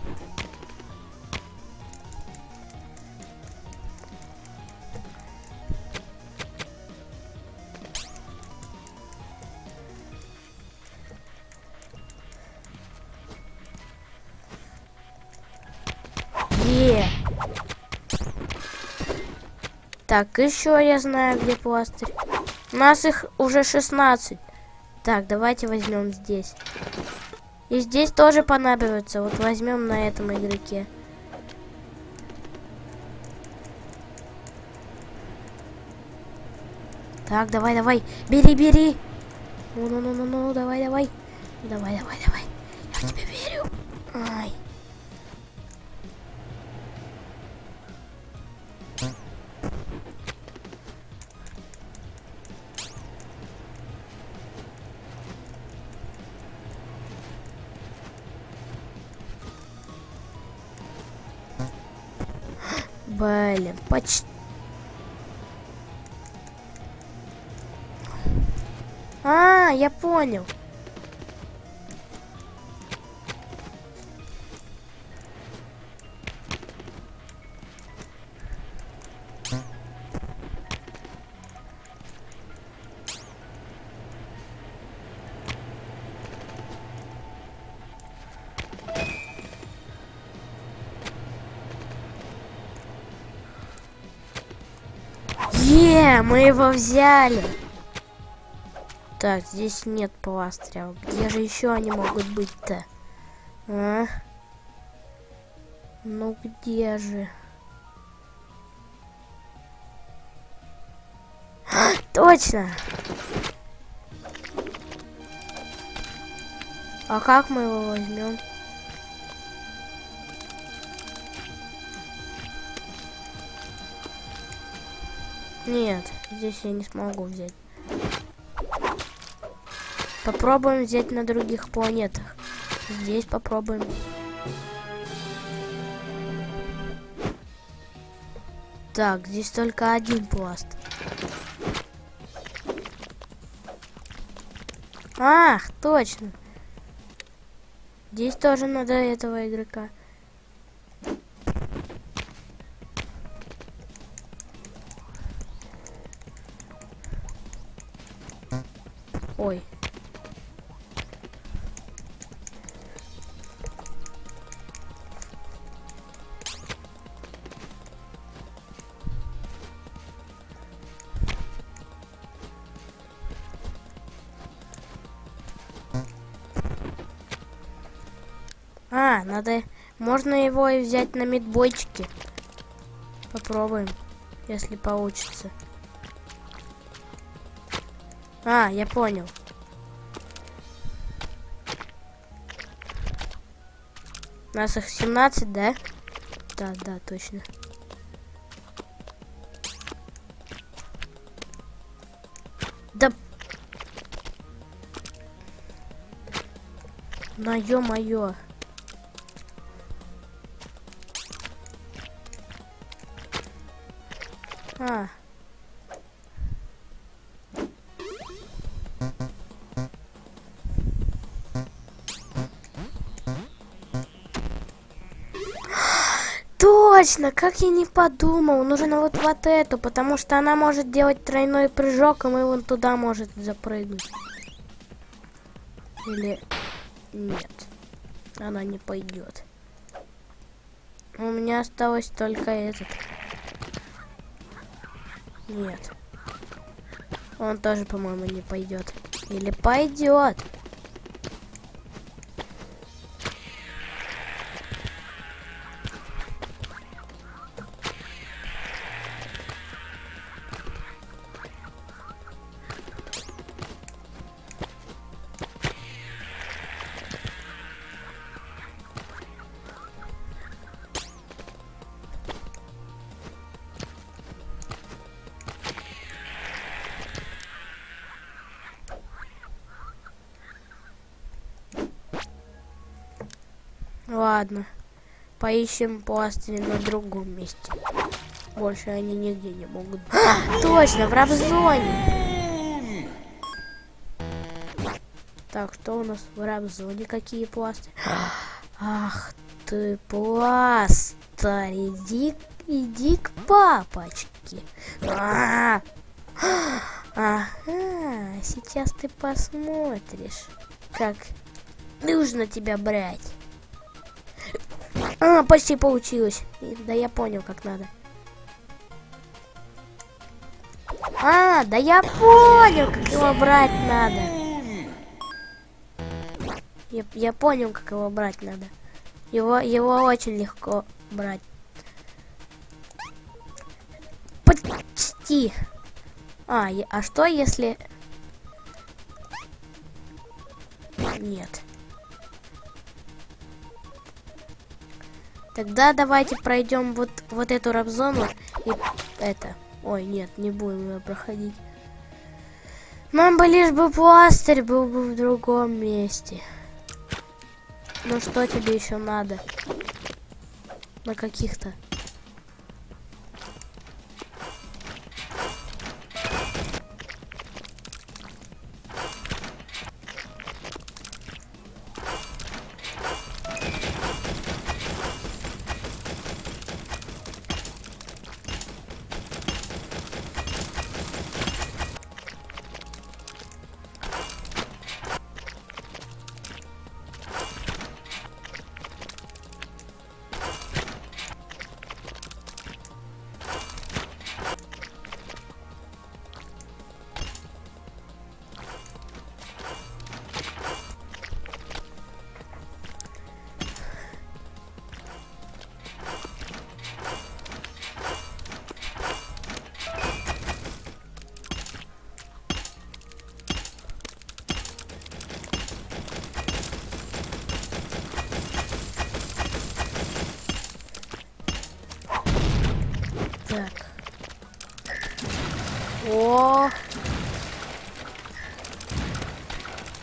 [SPEAKER 1] Так, еще я знаю, где пластырь. У нас их уже 16. Так, давайте возьмем здесь. И здесь тоже понадобится. Вот возьмем на этом игроке. Так, давай, давай. Бери, бери. Ну-ну-ну-ну-ну, давай, давай. Давай, давай, давай. Я в тебя верю. Ай. Почти. А, я понял. Мы его взяли. Так, здесь нет пластыря. Где же еще они могут быть-то? А? Ну где же? Точно! А как мы его возьмем? Нет, здесь я не смогу взять. Попробуем взять на других планетах. Здесь попробуем. Так, здесь только один пласт. Ах, точно. Здесь тоже надо этого игрока. Можно его и взять на медбойчике. Попробуем, если получится. А, я понял. Нас их 17, да? Да, да, точно. Да... На ё-моё. Точно, как я не подумал, нужно вот вот эту, потому что она может делать тройной прыжок, и мы вон туда может запрыгнуть. Или нет, она не пойдет. У меня осталось только этот. Нет. Он тоже, по-моему, не пойдет. Или пойдет. Ладно. Поищем пластыри на другом месте. Больше они нигде не могут. А, точно, в рабзоне. Так, что у нас в рабзоне? Какие пластыри? Ах ты, пластырь. Иди, иди к папочке. -а. Ага, сейчас ты посмотришь, как нужно тебя брать. А, почти получилось. Да я понял, как надо. А, да я понял, как его брать надо. Я, я понял, как его брать надо. Его, его очень легко брать. Почти. А, а что если... Нет. Тогда давайте пройдем вот, вот эту рабзону и это. Ой, нет, не будем ее проходить. Нам бы лишь бы пластырь был бы в другом месте. Ну что тебе еще надо? На каких-то.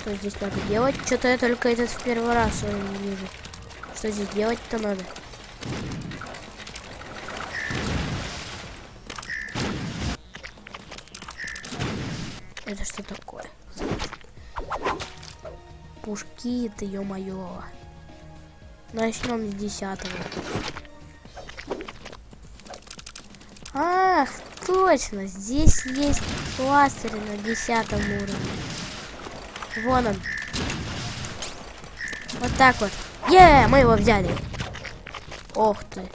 [SPEAKER 1] Что здесь надо делать? Что-то я только этот в первый раз вижу. Что здесь делать-то надо? Это что такое? Пушки ты, ё-моё. Начнем с десятого. Ах, точно, здесь есть пластырь на десятом уровне. Вон он. Вот так вот. Е, мы его взяли. Ох ты.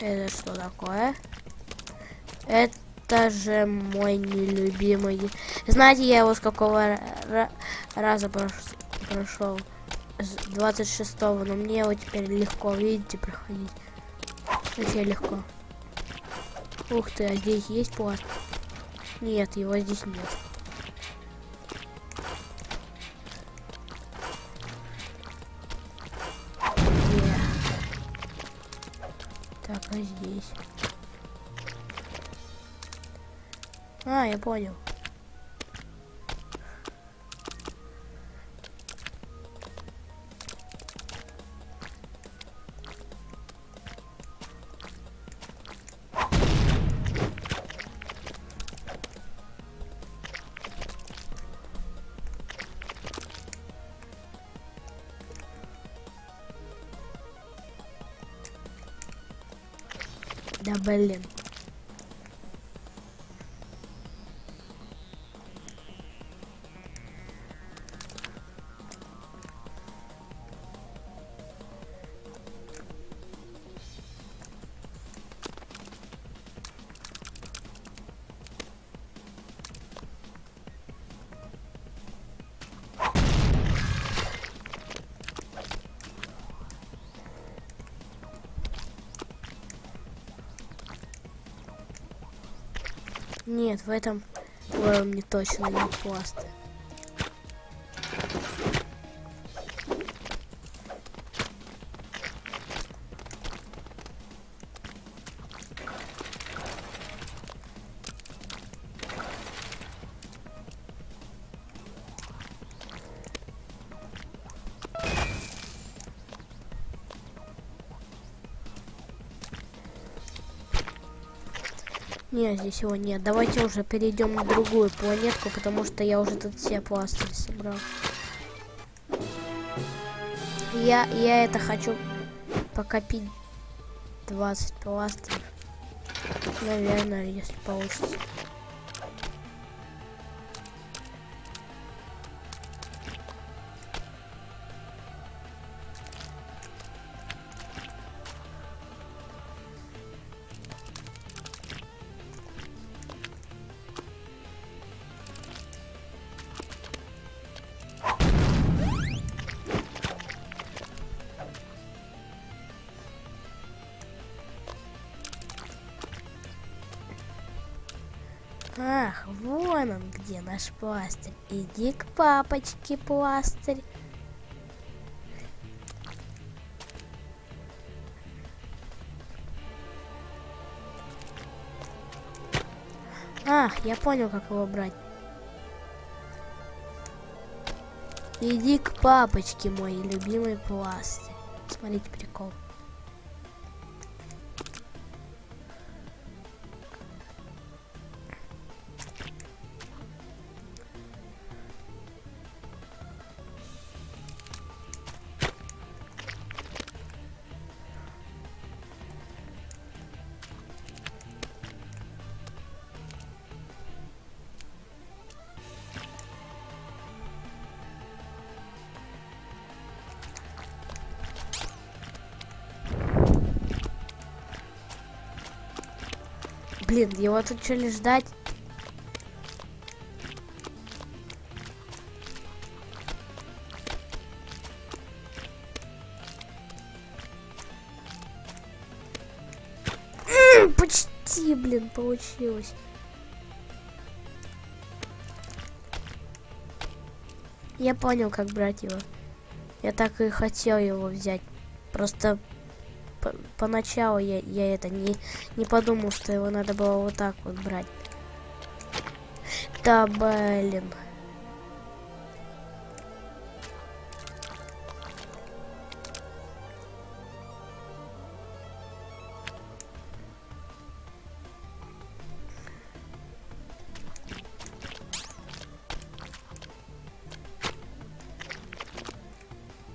[SPEAKER 1] Это что такое? Это же мой нелюбимый. Знаете, я его с какого раза прошел? С 26 но мне его теперь легко, видите, проходить. Вообще легко. Ух ты, а здесь есть пласт? Нет, его здесь нет. Понял. Да блин. Нет, в этом уровне точно нет пласта. Не, здесь его нет. Давайте уже перейдем на другую планетку, потому что я уже тут все пластыри собрал. Я, я это хочу покопить 20 пластырей. Наверное, если получится. Наш пластырь. Иди к папочке, пластырь. Ах, я понял, как его брать. Иди к папочке, мой любимый пластырь. Смотрите прикол. Его тут что ли ждать? Почти, блин, получилось. Я понял, как брать его. Я так и хотел его взять. Просто поначалу я, я это не, не подумал, что его надо было вот так вот брать. Да блин.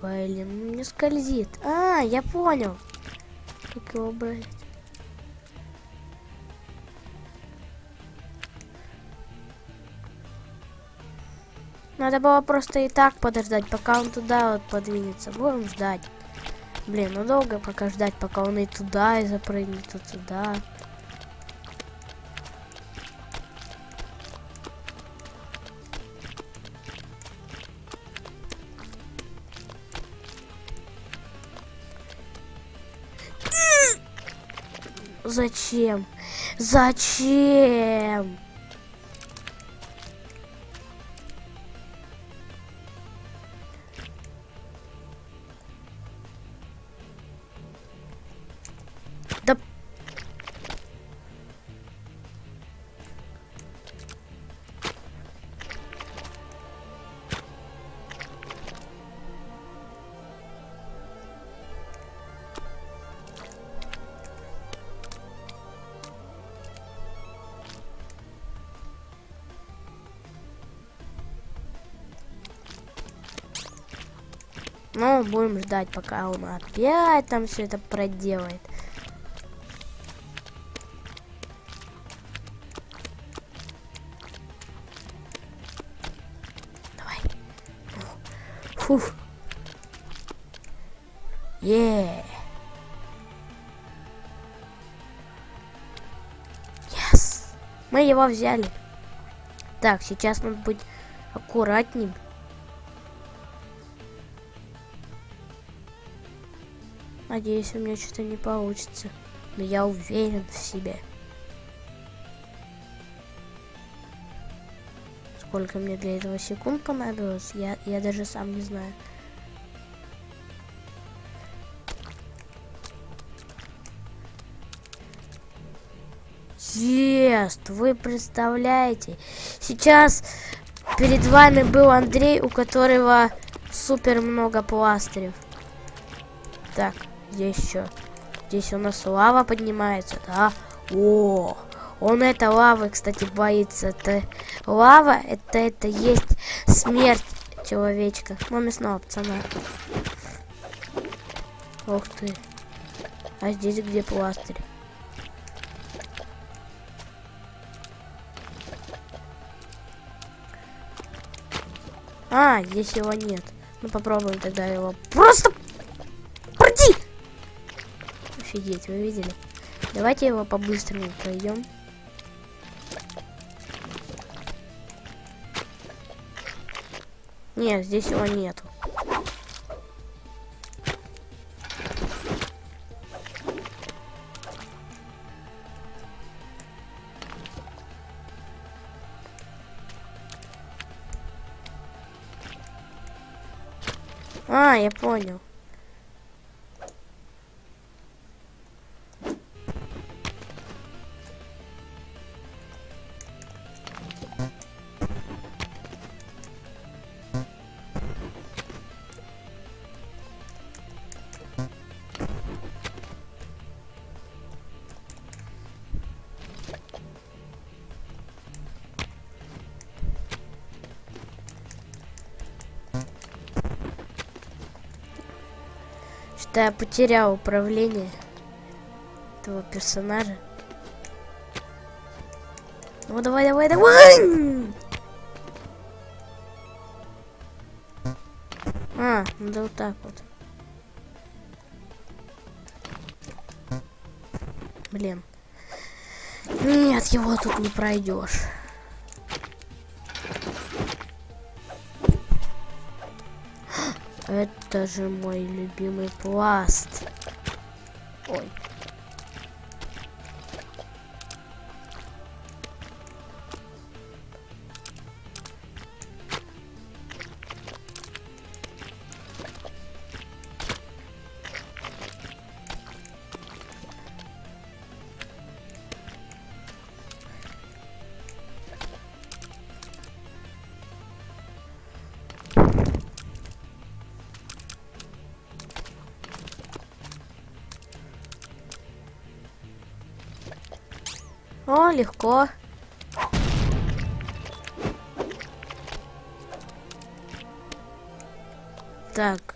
[SPEAKER 1] Блин, не скользит. А, я понял. Его брать? Надо было просто и так подождать, пока он туда вот подвинется. Будем ждать. Блин, ну долго пока ждать, пока он и туда, и запрыгнет, и туда. Зачем? Зачем? Будем ждать, пока он опять там все это проделает. Давай. Фух. Е. Yes. Мы его взяли. Так, сейчас надо быть аккуратней. Надеюсь, у меня что-то не получится. Но я уверен в себе. Сколько мне для этого секунд понадобилось, я, я даже сам не знаю. Ест, вы представляете? Сейчас перед вами был Андрей, у которого супер много пластырев. Так, здесь еще. Здесь у нас лава поднимается, да? О, он это лавы, кстати, боится. Это лава, это, это есть смерть человечка. Маме снова пацана. Ух ты. А здесь где пластырь? А, здесь его нет. Ну попробуем тогда его просто. Офигеть, вы видели? Давайте его по-быстрому пройдем. Нет, здесь его нету. А, я понял. Я потерял управление этого персонажа. Ну давай, давай, давай! А, ну да вот так вот. Блин. Нет, его тут не пройдешь. Это же мой любимый пласт. Ой. легко. Так.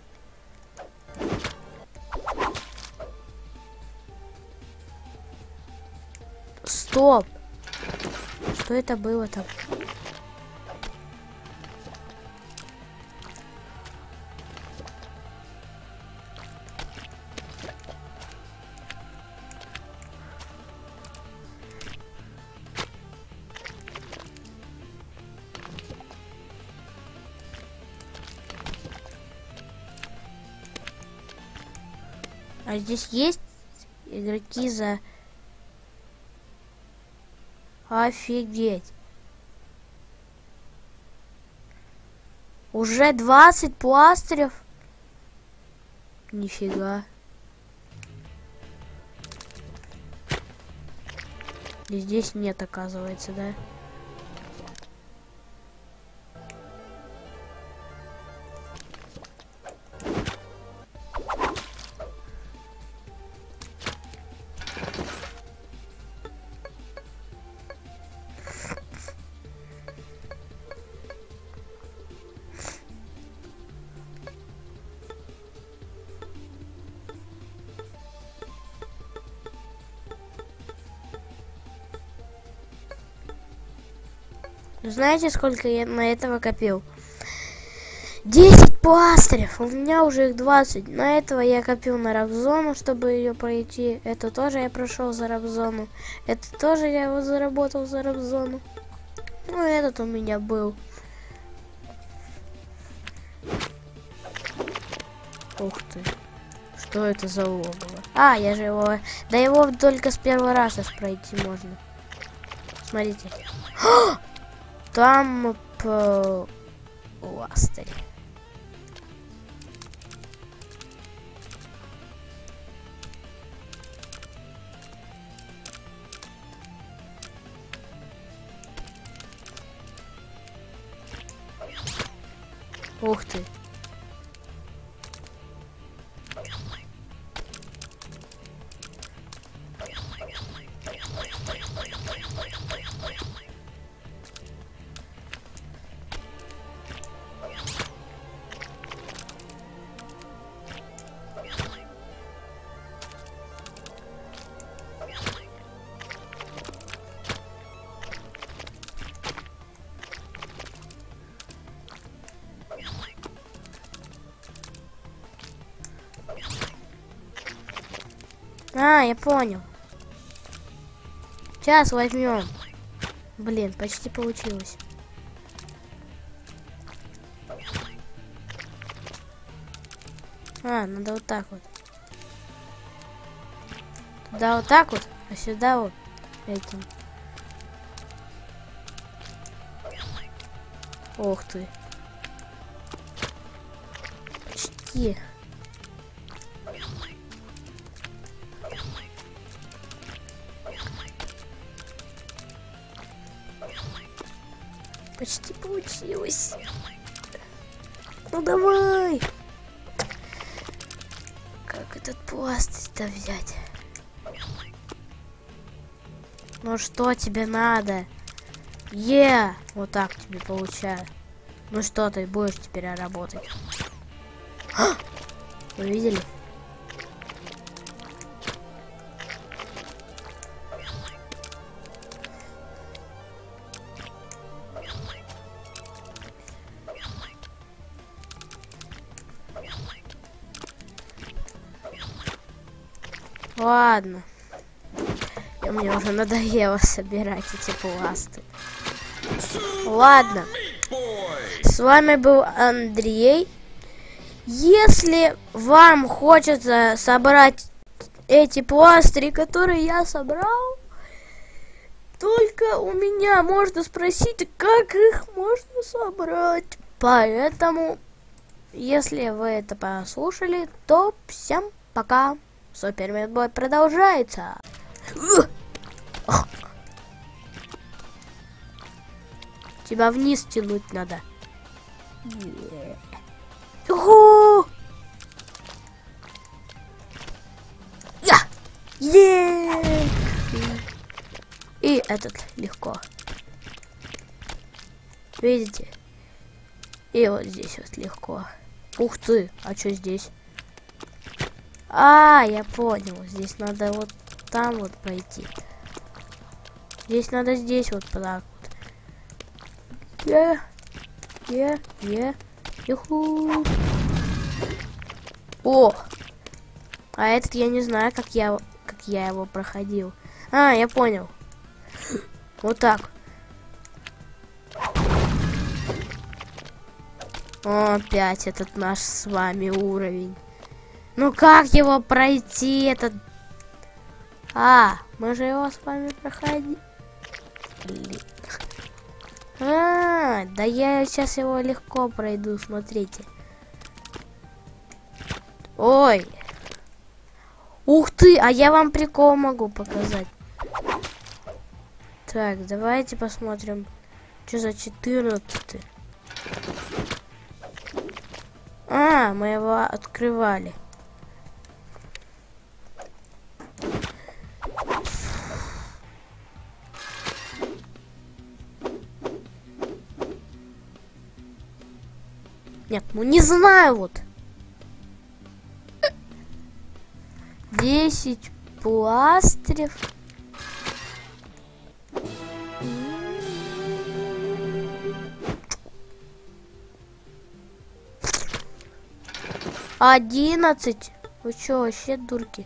[SPEAKER 1] Стоп. Что это было там? А здесь есть игроки за... Офигеть. Уже 20 пластырев? Нифига. И здесь нет, оказывается, да? Знаете, сколько я на этого копил? 10 пластырев. У меня уже их 20. На этого я копил на рабзону, чтобы ее пройти. Это тоже я прошел за рабзону. Это тоже я его заработал за рабзону. Ну, этот у меня был. Ух ты. Что это за логово? А, я же его... Да его только с первого раза пройти можно. Смотрите. Там по ластырь. Ух ты. А, я понял. Сейчас возьмем. Блин, почти получилось. А, надо вот так вот. Туда вот так вот, а сюда вот этим. Ох ты. Почти. Получилось. Ну давай. Как этот пластырь-то взять? Ну что тебе надо? Е! Вот так тебе получаю. Ну что ты будешь теперь работать? А! Вы видели? Ладно. И мне уже надоело собирать эти пласты. Ладно. С вами был Андрей. Если вам хочется собрать эти пластыри, которые я собрал, только у меня можно спросить, как их можно собрать. Поэтому, если вы это послушали, то всем пока. Супермен бой продолжается. Тебя вниз тянуть надо. И этот легко. Видите? И вот здесь вот легко. Ух ты, а что здесь? А, я понял. Здесь надо вот там вот пойти. Здесь надо здесь вот так вот. Е, е, е, юху. О! А этот я не знаю, как я, как я его проходил. А, я понял. Вот так. Опять этот наш с вами уровень. Ну как его пройти, этот... А, мы же его с вами проходили. А, да я сейчас его легко пройду, смотрите. Ой. Ух ты, а я вам прикол могу показать. Так, давайте посмотрим, что за 14 -й. А, мы его открывали. Нет, ну не знаю вот. Десять пластырев. Одиннадцать. Вы что, вообще дурки?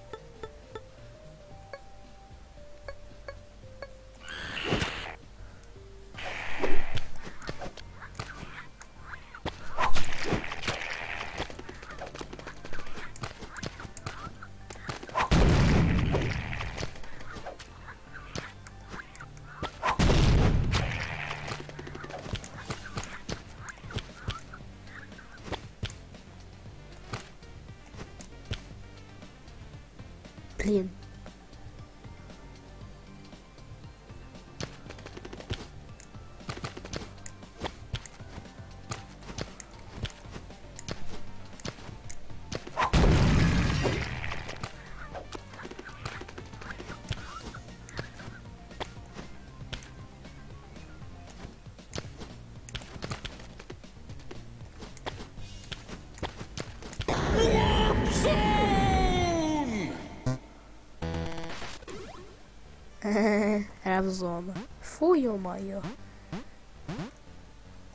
[SPEAKER 1] Равзона. Фу, ё-моё.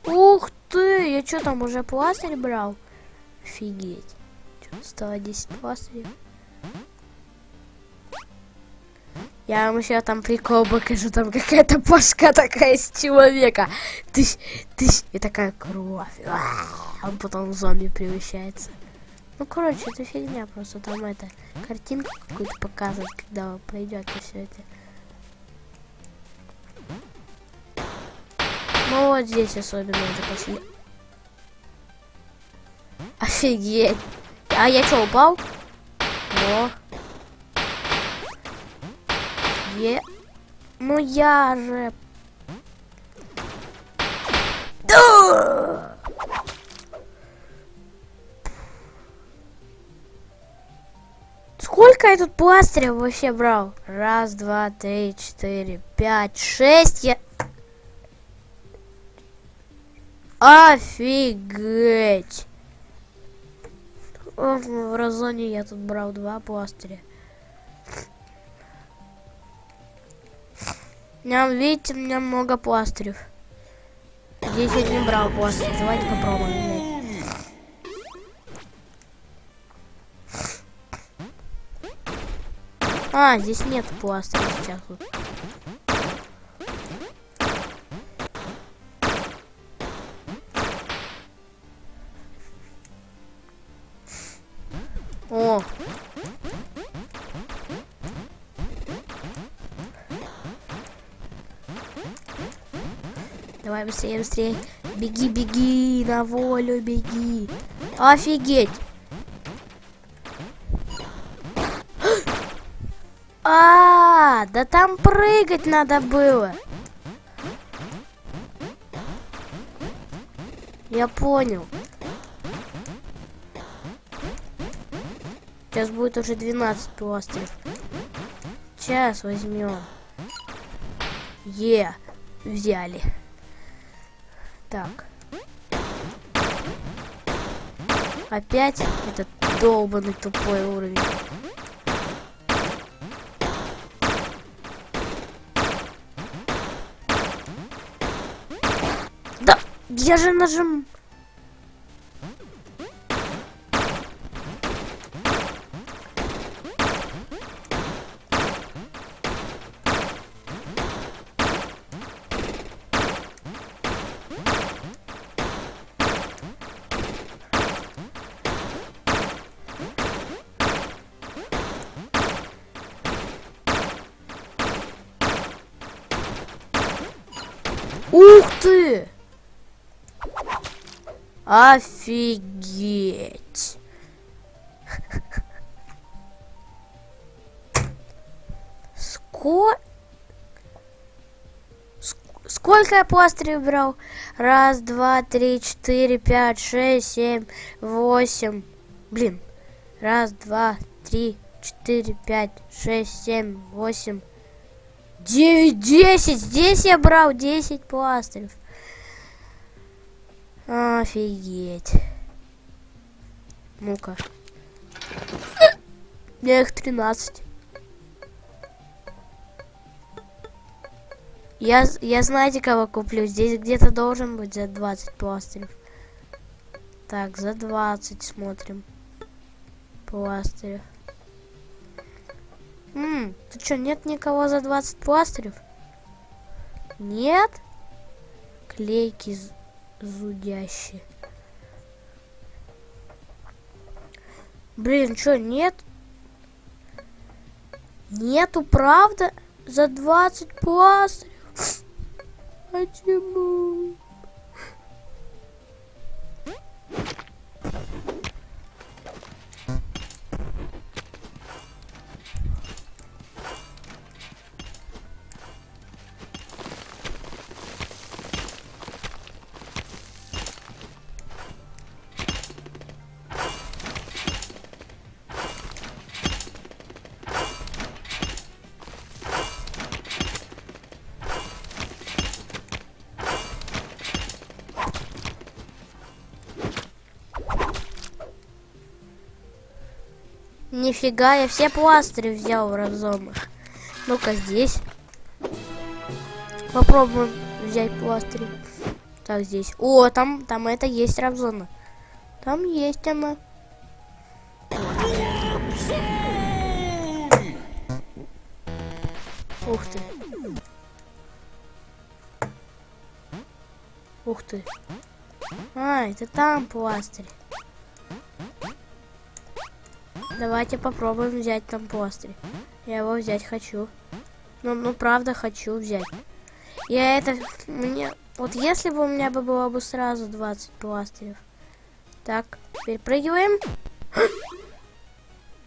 [SPEAKER 1] Ух ты! Я что там уже пластырь брал? Офигеть. Что, стало 10 пластырей? Я вам еще там прикол покажу, там какая-то башка такая из человека. Тыщ, тыщ, и такая кровь. Он потом зомби превращается. Ну, короче, это фигня, просто там это, картинку какую-то показывать, когда вы пройдете все это. Ну, вот здесь особенно уже пошли. Офигеть. А я что, упал? О. Е. Ну я же... Да! Сколько я тут пластыря вообще брал? Раз, два, три, четыре, пять, шесть. Я... Офигеть! В разоне я тут брал два пластыря. Нам, видите, у меня много пластырев. Здесь я не брал пластырь. Давайте попробуем. А, здесь нет пластыря сейчас. Вот. Быстрее, быстрее. Беги, беги, на волю беги. Офигеть. А, да там прыгать надо было. Я понял. Сейчас будет уже 12 пластырев. Сейчас возьмем. Е, взяли. Так. Опять этот долбанный тупой уровень. Да, я же нажимаю. Офигеть! Ско... Ск- Сколько я пластырей убрал? Раз, два, три, четыре, пять, шесть, семь, восемь. Блин. Раз, два, три, четыре, пять, шесть, семь, восемь. Девять, десять. Здесь я брал десять пластырев. Офигеть. Ну-ка. Я их 13. Я, я знаете, кого куплю? Здесь где-то должен быть за 20 пластырев. Так, за 20 смотрим. Пластырев. М, тут что, нет никого за 20 пластырев? Нет? Клейки з- зудящие. Блин, что, нет? Нету, правда? За 20 пластырев? Почему? Нифига, я все пластыри взял в разумах. Ну-ка здесь. Попробуем взять пластыри. Так, здесь. О, там, там это есть равзона. Там есть она. Ух ты. Ух ты. А, это там пластырь. Давайте попробуем взять там пластырь. Я его взять хочу. Ну, ну правда хочу взять. Я это... Мне... Вот если бы у меня бы было бы сразу 20 пластырев. Так, перепрыгиваем.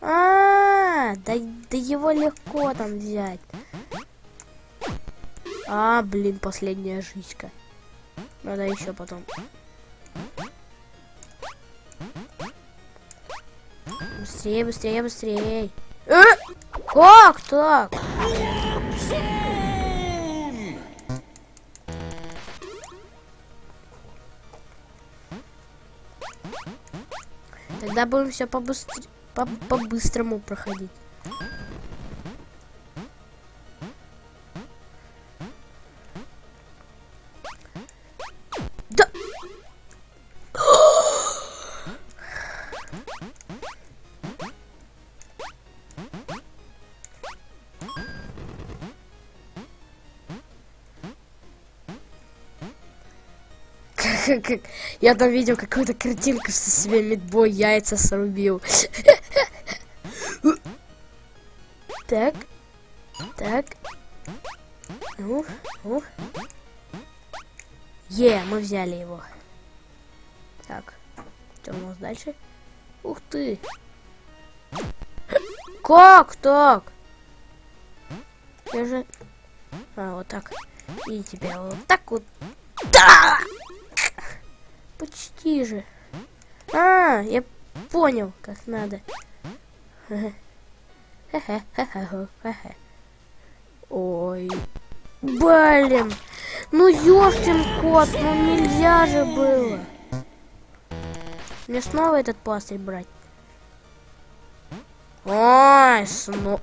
[SPEAKER 1] А, да, да его легко там взять. А, блин, последняя жизнька. Надо еще потом. Быстрее, быстрее, быстрее. Э? Как так? Тогда будем все побыстр... по- по-быстрому проходить. Как- как- Я там видел какую-то картинку, что себе медбой яйца срубил. Так. Так. Ну, ну. Е, мы взяли его. Так. Что у нас дальше? Ух ты. Как так? Я же... А, вот так. И тебя вот так вот. Да! Почти же. А, я понял, как надо. Ой. Блин. Ну ёшкин кот, ну нельзя же было. Мне снова этот пластырь брать. Ой, сно...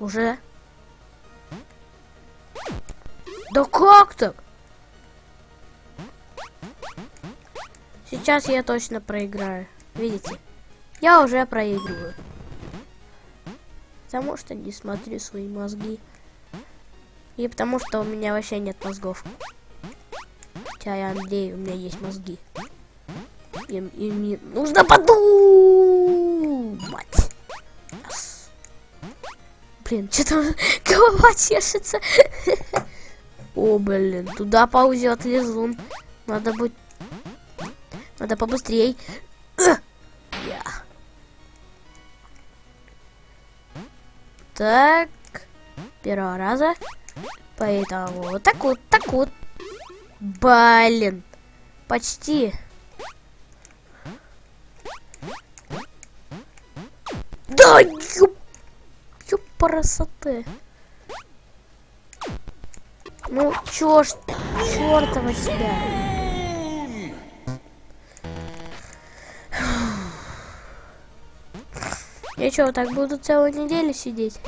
[SPEAKER 1] Уже? Да как так? Сейчас я точно проиграю. Видите? Я уже проигрываю. Потому что не смотрю свои мозги. И потому что у меня вообще нет мозгов. Хотя я Андрей, у меня есть мозги. И, и мне нужно подумать. Yes. Блин, что-то голова чешется. О, блин, туда ползет лизун. Надо быть... Надо побыстрей. Я. Так. Первого раза. Поэтому вот так вот, так вот. Блин. Почти. Да, ёп, ёп, красоты. Ну, чё ж, чёртова тебя. Я что, так буду целую неделю сидеть?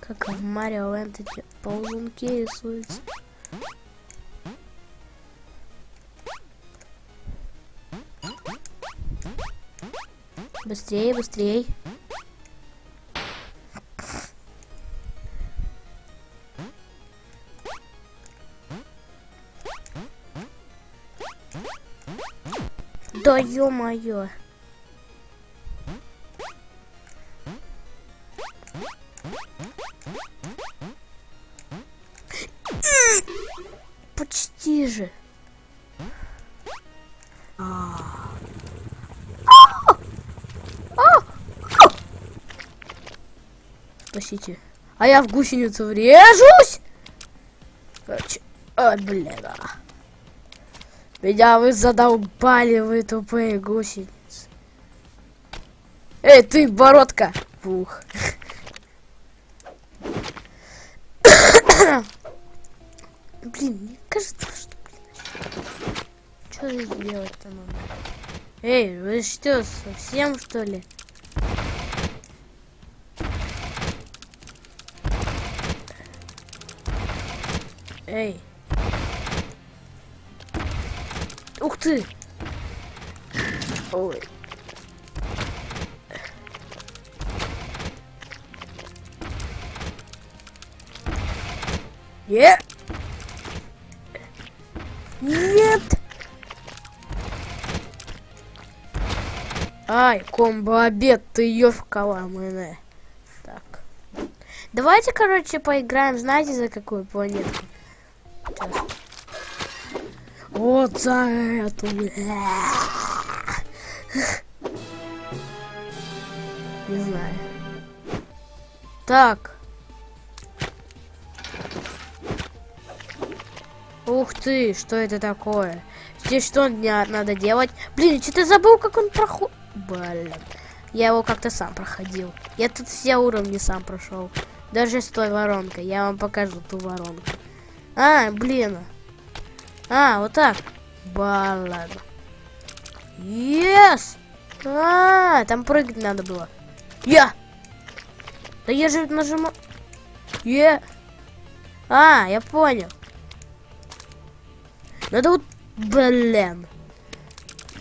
[SPEAKER 1] Как в Марио Лэнд эти ползунки рисуются. Быстрее, быстрее. Да ё-моё. Почти же. Спасите. А я в гусеницу врежусь! Короче, а, а. Меня вы задолбали, вы тупые гусеницы. Эй, ты, бородка! Фух. блин, мне кажется, что, что здесь делать-то надо? Эй, вы что, совсем что ли? Эй. Ты! Ой. Е! Нет! Ай, комбо-обед, ты ёвкала мэне. Так. Давайте, короче, поиграем, знаете, за какую планетку? Вот за эту. Не знаю. Так. Ух ты, что это такое? Здесь что мне надо делать? Блин, что-то забыл, как он проходит. Блин. Я его как-то сам проходил. Я тут все уровни сам прошел. Даже с той воронкой. Я вам покажу ту воронку. А, блин. А, вот так. Баллад. Yes! А, там прыгать надо было. Я! Да я же нажимал. Е! А, я понял. Надо вот... Блин.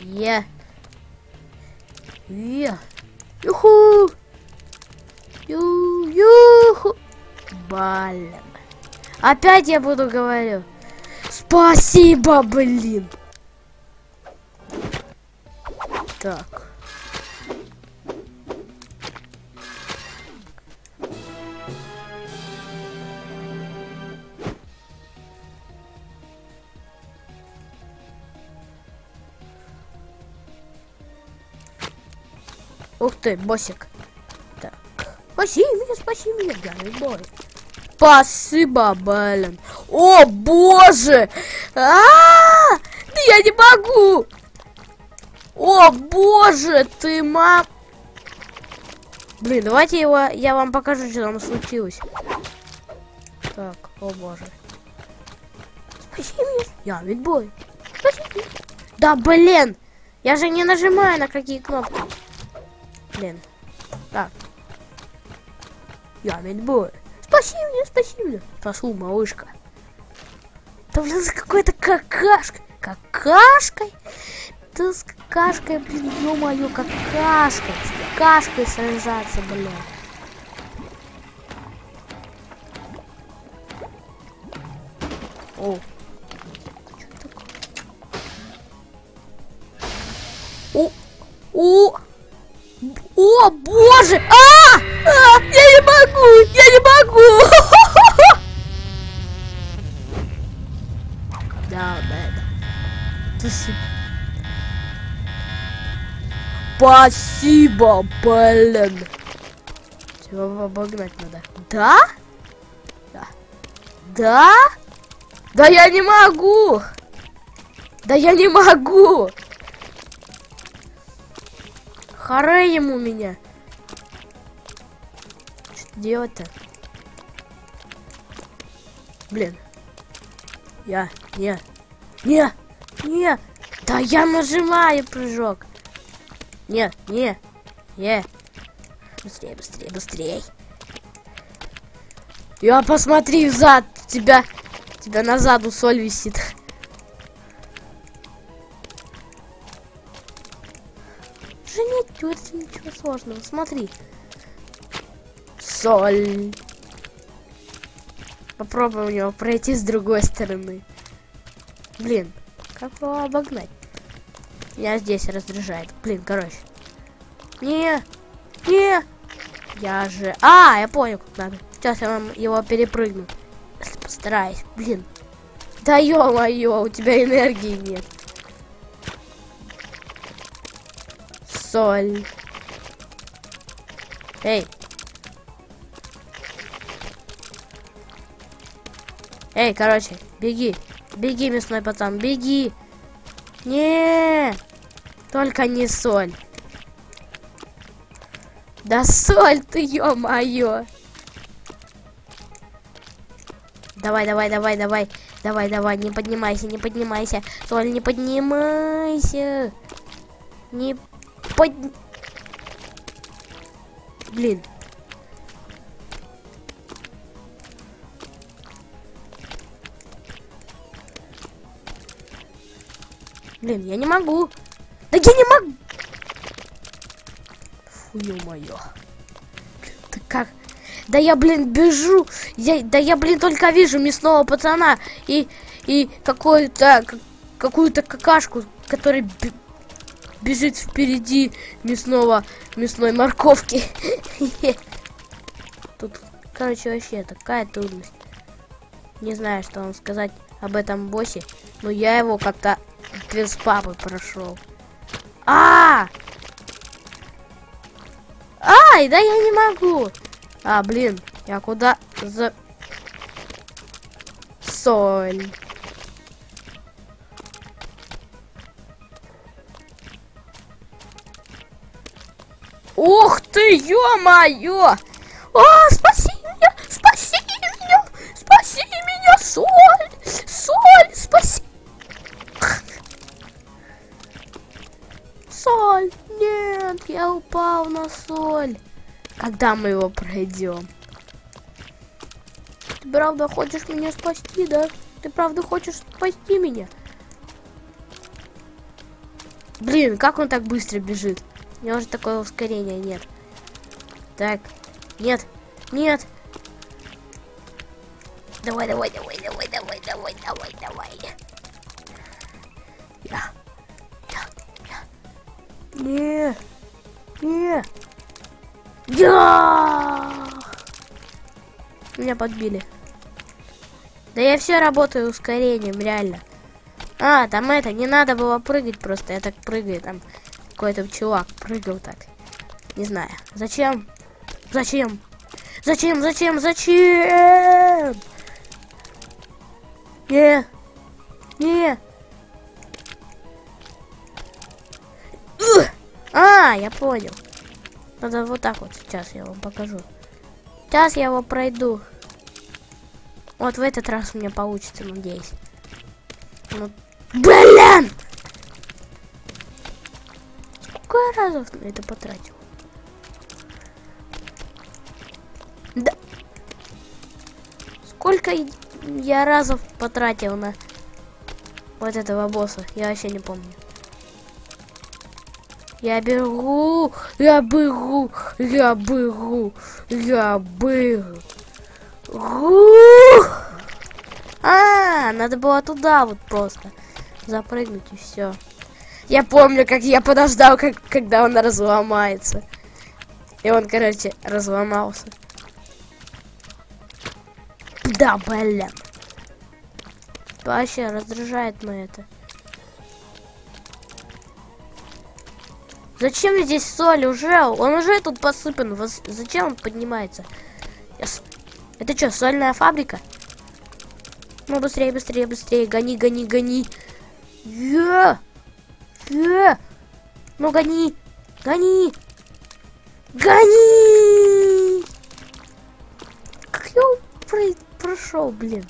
[SPEAKER 1] Е. Е. Юху! Ю, юху! Блин. Опять я буду говорю. Спасибо, блин. Так. Ух ты, босик. Так. Спаси меня, спаси бой. Спасибо, блин. О, боже! А, -а, -а! Да я не могу! О, боже, ты мам... Блин, давайте его, я вам покажу, что там случилось. Так, о боже. Спаси меня. Я медбой. Спаси Да, блин! Я же не нажимаю на какие кнопки. Блин. Так. Я медбой. Спаси меня, спаси меня. Спасу, малышка. Блин, с какой-то какашкой. Какашкой? Да с какашкой, блин, ё-моё, какашкой. С какашкой сражаться, блин. Спасибо, блин. Тебя обогнать надо. Да? Да. Да? Да я не могу! Да я не могу! Харе ему меня. Что делать-то? Блин. Я, не, не, не. Да я нажимаю прыжок. Нет, не, не. Быстрее, быстрее, быстрее. Я посмотри взад, тебя, тебя назад у соль висит. Женить, это ничего сложного. Смотри. Соль. Попробуем него пройти с другой стороны. Блин, как его обогнать? Меня здесь раздражает. Блин, короче. Не, не. Я же... А, я понял, как надо. Сейчас я вам его перепрыгну. Если постараюсь. Блин. Да ё-моё, у тебя энергии нет. соль. Эй. Эй, короче, беги. Беги, мясной пацан, беги. Не, только не соль. Да соль ты, ё-моё. Давай, давай, давай, давай. Давай, давай, не поднимайся, не поднимайся. Соль, не поднимайся. Не под... Блин. Блин, я не могу. Да я не могу. Фу, ё-моё. Ты как? Да я, блин, бежу. Я, да я, блин, только вижу мясного пацана и, и какую-то какую-то какашку, который бежит впереди мясного, мясной морковки. Тут, короче, вообще такая трудность. Не знаю, что вам сказать об этом боссе, но я его как-то без папы прошел. А! Ай, да я не могу. А, блин, я куда за... Соль. Ух ты, ё-моё! О, спаси меня! Спаси меня! Спаси меня! Соль! Упал на соль. Когда мы его пройдем? Ты правда хочешь меня спасти, да? Ты правда хочешь спасти меня? Блин, как он так быстро бежит? У него же такое ускорение нет. Так. Нет. Нет. Давай, давай, давай, давай, давай, давай, давай, давай. Я. Я. Я. Не. Не. Я. Меня подбили. Да я все работаю ускорением, реально. А, там это, не надо было прыгать просто, я так прыгаю там какой-то чувак прыгал так. Не знаю. Зачем? Зачем? Зачем? Зачем? Зачем? Не. Не. А, я понял. Надо вот так вот сейчас я вам покажу. Сейчас я его пройду. Вот в этот раз у меня получится, надеюсь. Ну, блин! Сколько разов на это потратил? Да. Сколько я разов потратил на вот этого босса? Я вообще не помню. Я бегу, я бегу, я бегу, я бегу. А, надо было туда вот просто запрыгнуть и все. Я помню, как я подождал, как, когда он разломается. И он, короче, разломался. Да, блин. Вообще раздражает на это. Зачем здесь соль уже? Он уже тут посыпан. Зачем он поднимается? Это что, сольная фабрика? Ну, быстрее, быстрее, быстрее. Гони, гони, гони. Я! Я! Ну, гони! Гони! Гони! Как я про прошел, блин?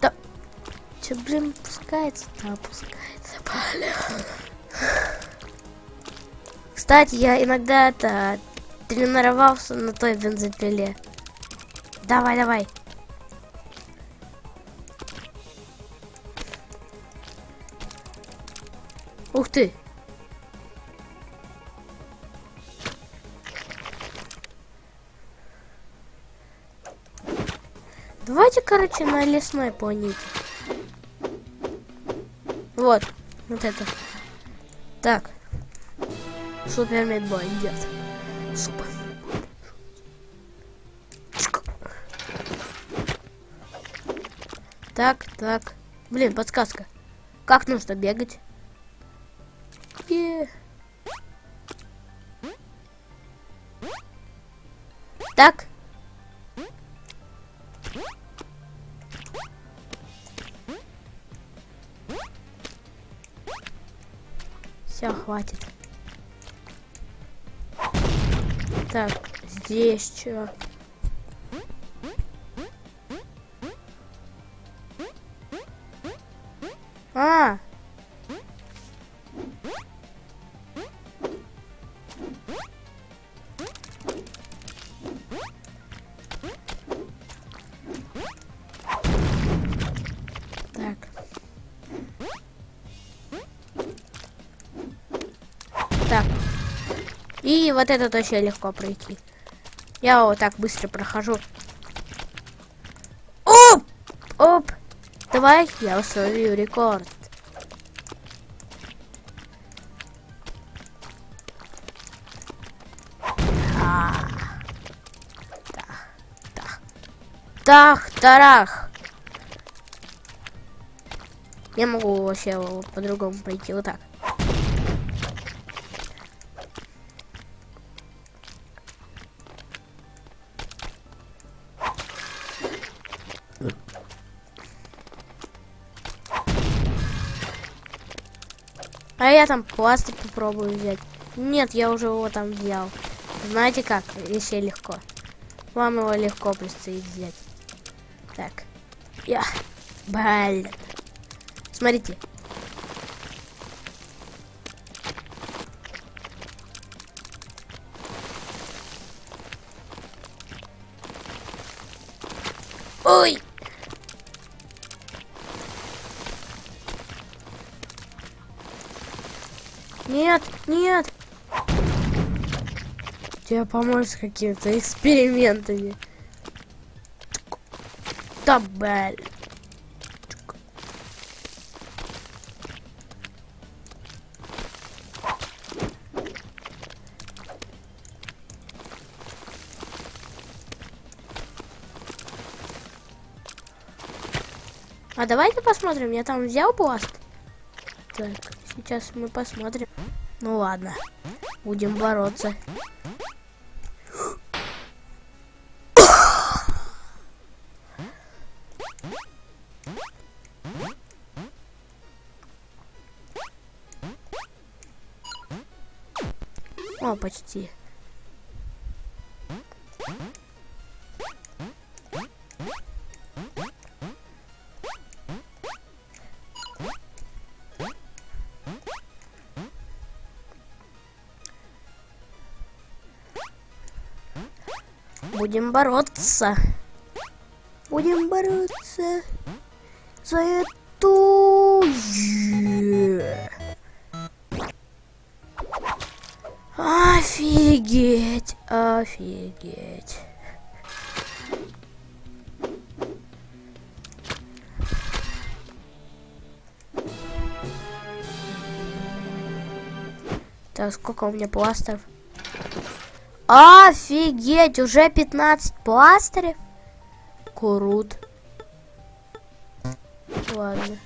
[SPEAKER 1] Да. Че, блин, опускается? Да, опускается. Блин. Кстати, я иногда это тренировался на той бензопиле. Давай, давай. Ух ты! Давайте, короче, на лесной планете. Вот, вот это. Так. Супер медбой идет. Супер. Так, так. Блин, подсказка. Как нужно бегать? Е так. Все, хватит. Так, здесь что? А! Вот это вообще легко пройти. Я вот так быстро прохожу. Оп! Оп! Давай я установлю рекорд. Так, тарах. Я могу вообще по-другому пройти вот так. Я там пластик попробую взять. Нет, я уже его там взял. Знаете как? Еще легко. Вам его легко предстоит взять. Так. Я. Блин. Смотрите. Тебе поможешь какими-то экспериментами. Блин. А давайте посмотрим, я там взял пласт. Так, сейчас мы посмотрим. Ну ладно, будем бороться. Почти. Будем бороться. Будем бороться за эту... Сколько у меня пластеров? Офигеть, уже 15 пластырев? Крут. Ладно.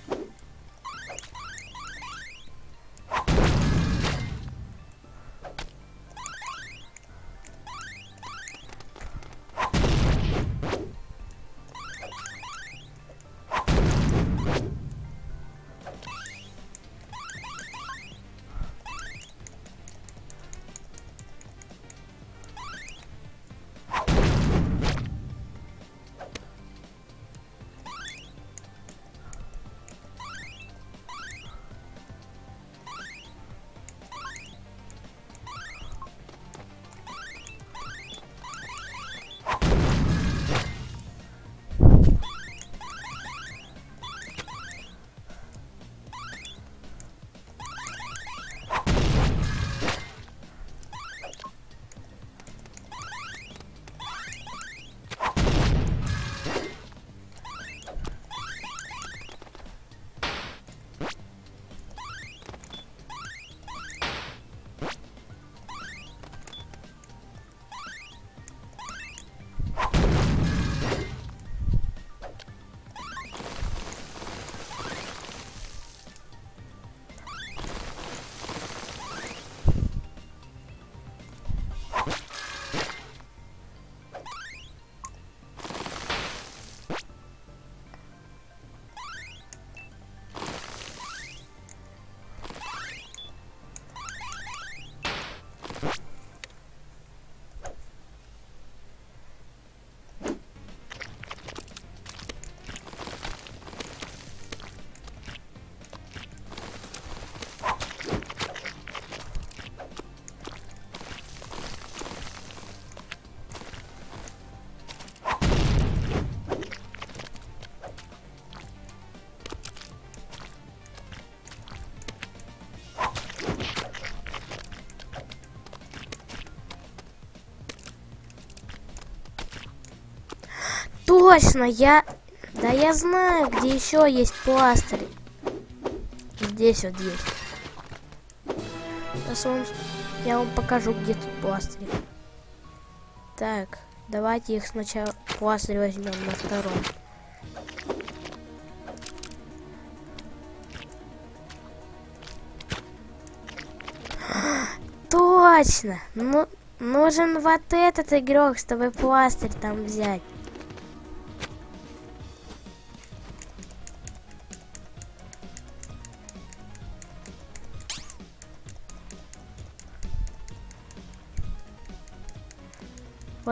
[SPEAKER 1] Точно, я... Да я знаю, где еще есть пластыри. Здесь вот есть. Сейчас вам... Я вам покажу, где тут пластыри. Так, давайте их сначала пластырь возьмем на втором. Точно! Ну, нужен вот этот игрок, чтобы пластырь там взять.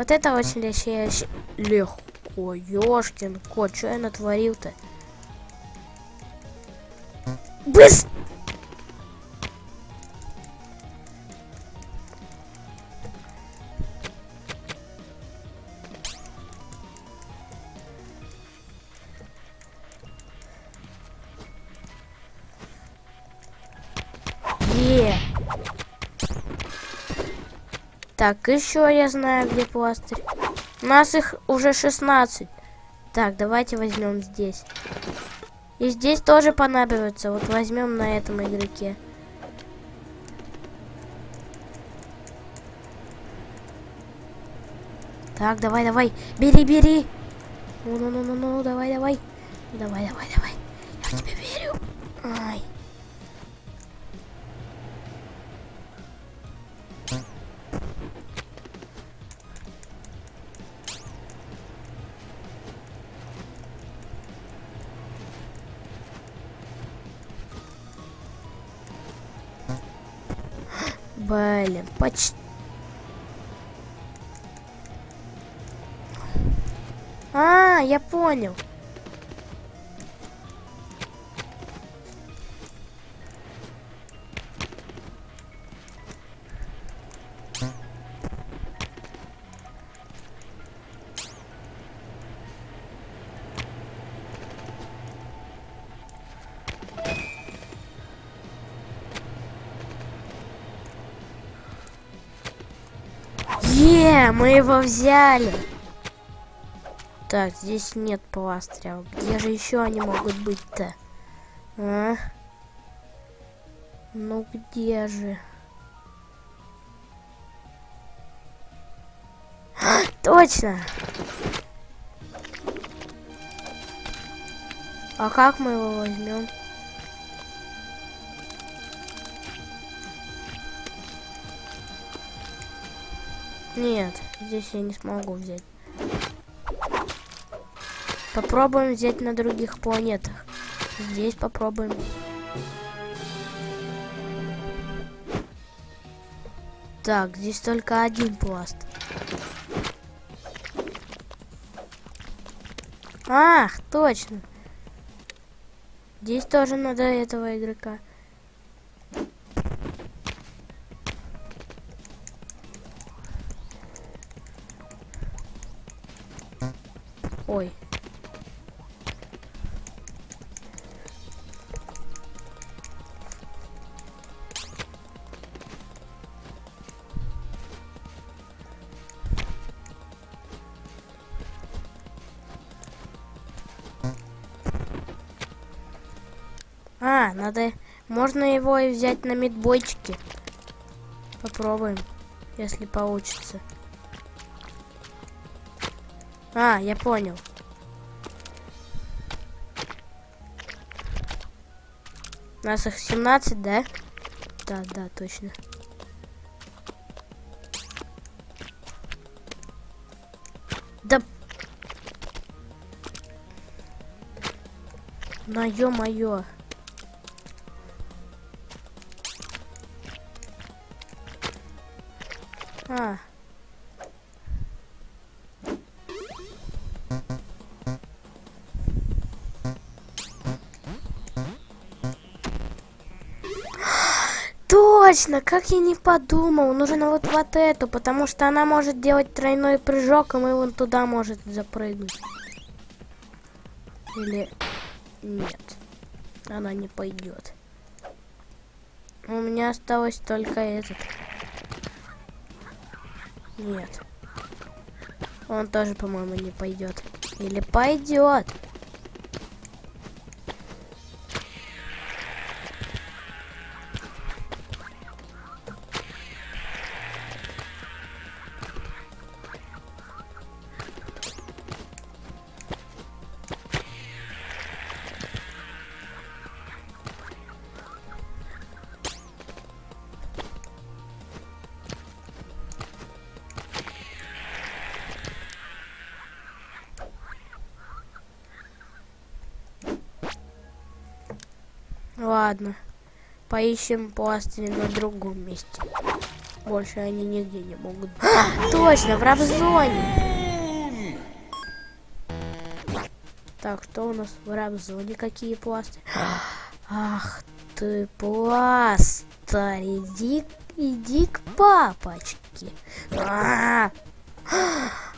[SPEAKER 1] Вот это очень вообще легко. Ёшкин кот, что я натворил-то? Быстро! Так, еще я знаю, где пластырь. У нас их уже 16. Так, давайте возьмем здесь. И здесь тоже понадобится. Вот возьмем на этом игроке. Так, давай, давай. Бери, бери. Ну-ну-ну-ну-ну, давай, давай. Давай, давай, давай. Я в тебя верю. Ай. Почти. А, я понял. Мы его взяли. Так, здесь нет пластыря. Где же еще они могут быть-то? А? Ну где же? Точно! А как мы его возьмем? Нет, здесь я не смогу взять. Попробуем взять на других планетах. Здесь попробуем. Так, здесь только один пласт. Ах, точно. Здесь тоже надо этого игрока. А, надо... Можно его и взять на медбойчике. Попробуем, если получится. А, я понял. Нас их 17, да? Да, да, точно. Да... На ё-моё. Точно, как я не подумал, нужно вот вот эту, потому что она может делать тройной прыжок, и мы вон туда может запрыгнуть. Или нет, она не пойдет. У меня осталось только этот. Нет. Он тоже, по-моему, не пойдет. Или пойдет. Ладно. Поищем пластыри на другом месте. Больше они нигде не могут. А, точно, в рабзоне. Так, что у нас в рабзоне? Какие пластыри? Ах ты, пластырь. Иди, иди к папочке. -а.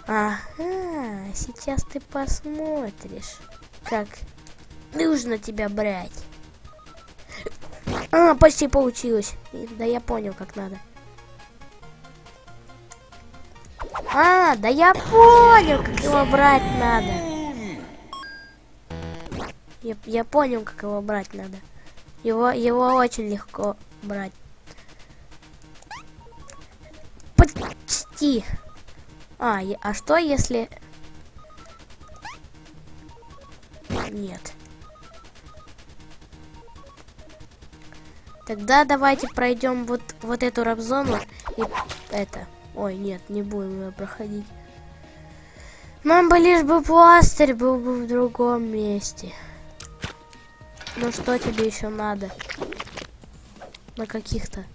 [SPEAKER 1] Ага, сейчас ты посмотришь, как нужно тебя брать. А, почти получилось. Да я понял, как надо. А, да я понял, как его брать надо. Я, я понял, как его брать надо. Его, его очень легко брать. Почти. А, а что если... Нет. Тогда давайте пройдем вот, вот эту рабзону и это. Ой, нет, не будем ее проходить. Нам бы лишь бы пластырь был бы в другом месте. Ну что тебе еще надо? На каких-то.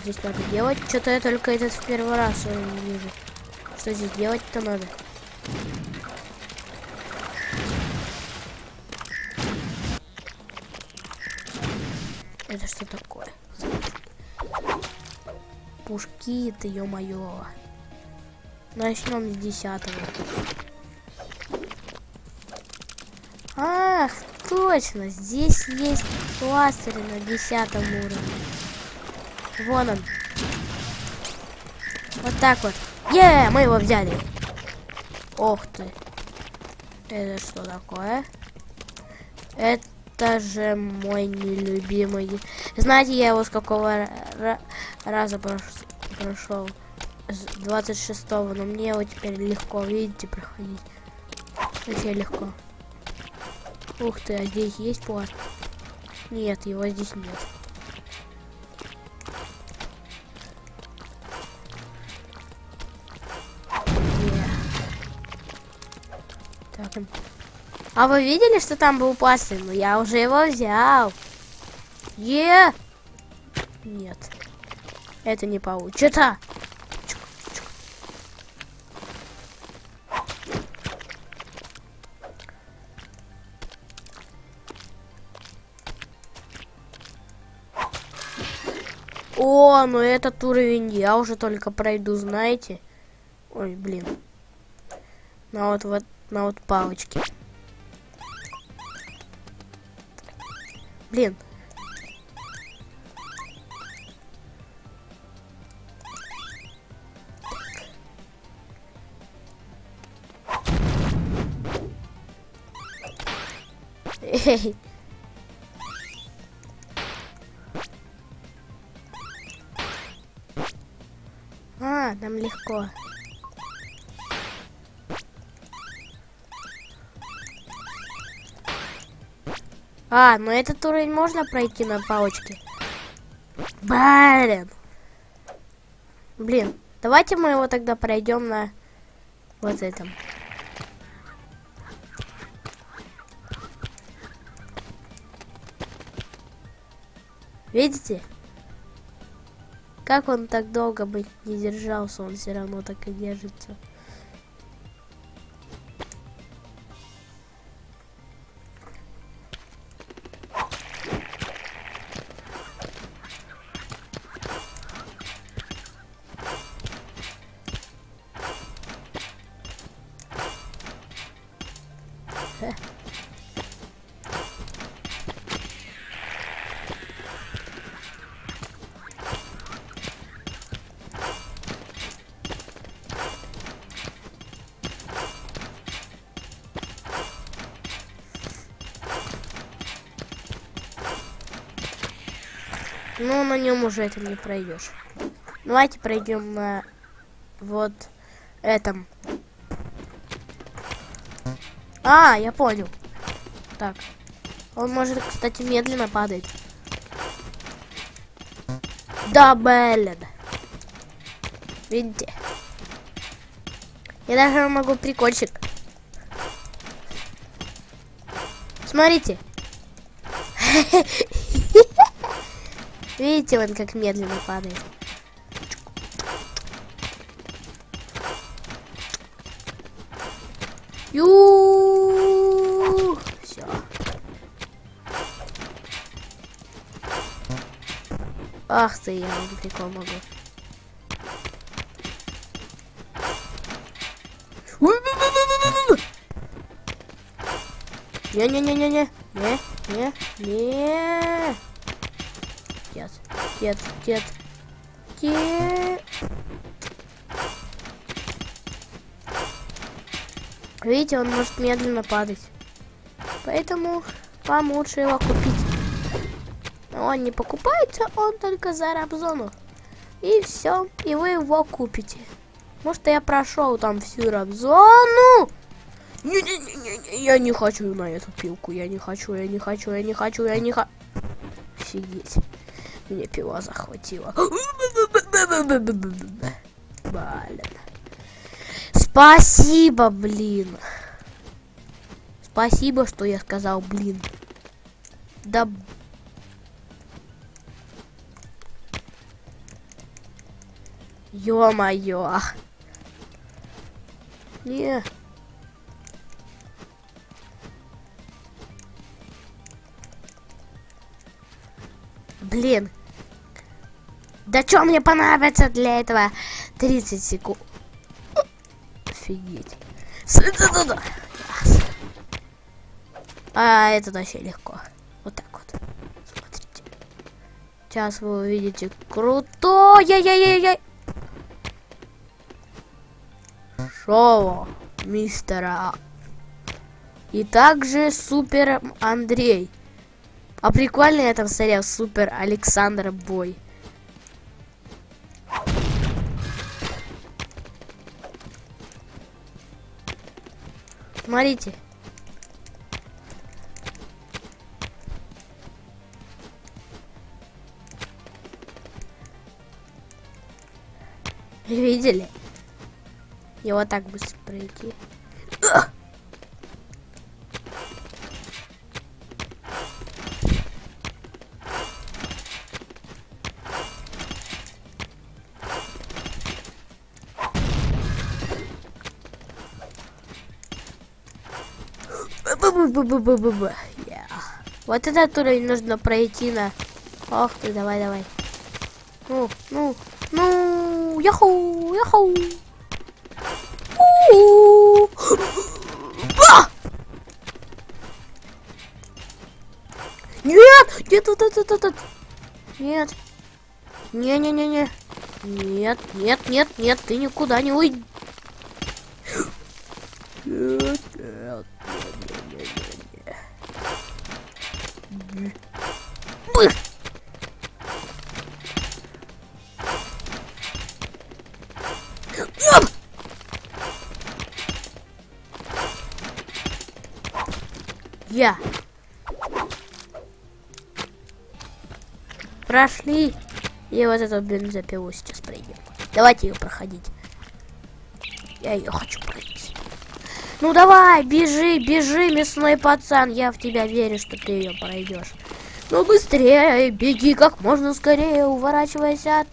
[SPEAKER 1] Здесь надо делать? Что-то я только этот в первый раз вижу. Что здесь делать-то надо? Это что такое? Пушки ты, ё-моё. Начнем с десятого. Ах, точно, здесь есть пластырь на десятом уровне. Вон он. Вот так вот. Е, мы его взяли. Ох ты. Это что такое? Это же мой нелюбимый. Знаете, я его с какого раза прошел? С 26-го, но мне его теперь легко, видите, проходить. Вообще легко. Ух ты, а здесь есть пласт? Нет, его здесь нет. Так, а вы видели, что там был пластырь? Ну, я уже его взял. Е! Нет. Это не получится. О, ну этот уровень я уже только пройду, знаете? Ой, блин. На вот, вот на вот палочке. Блин. Эй. А, нам легко. А, ну этот уровень можно пройти на палочке? Блин. Блин, давайте мы его тогда пройдем на вот этом. Видите? Как он так долго бы не держался, он все равно так и держится. На нем уже это не пройдешь. Давайте пройдем на вот этом. А, я понял. Так. Он может, кстати, медленно падать. Да, блин. Видите? Я даже могу прикольчик. Смотрите. Видите, он как медленно падает. Ю! Все. Ах ты, я вам прикол могу. Не-не-не-не-не. Не-не-не. Дед, дед, дед, дед. Видите, он может медленно падать. Поэтому вам лучше его купить. Но он не покупается, он только за рабзону. И все, и вы его купите. Может, я прошел там всю рабзону. Не-не-не, я не хочу на эту пилку. Я не хочу, я не хочу, я не хочу, я не хочу. Офигеть. Мне пила захватила. Блин. Спасибо, блин. Спасибо, что я сказал, блин. Да... Ё-моё. Не. Блин. Да что мне понадобится для этого 30 секунд? Офигеть. А, это вообще легко. Вот так вот. Смотрите. Сейчас вы увидите крутое яй-яй-яй. шоу мистера. И также Супер Андрей. А прикольный это сериал Супер Александр Бой. Смотрите. Видели? Его так быстро пройти. Вот этот уровень нужно пройти на... Ох ты, давай, давай. Ну, ну, ну, яху, яху. Нет! Нет, вот этот, этот. Нет. Не-не-не-не. Нет, нет, нет, нет, ты никуда не уйдешь. Нет, Прошли. И вот эту бензопилу сейчас пройдем. Давайте ее проходить. Я ее хочу пройти. Ну давай, бежи, бежи, мясной пацан. Я в тебя верю, что ты ее пройдешь. Ну быстрее, беги как можно скорее, уворачиваясь от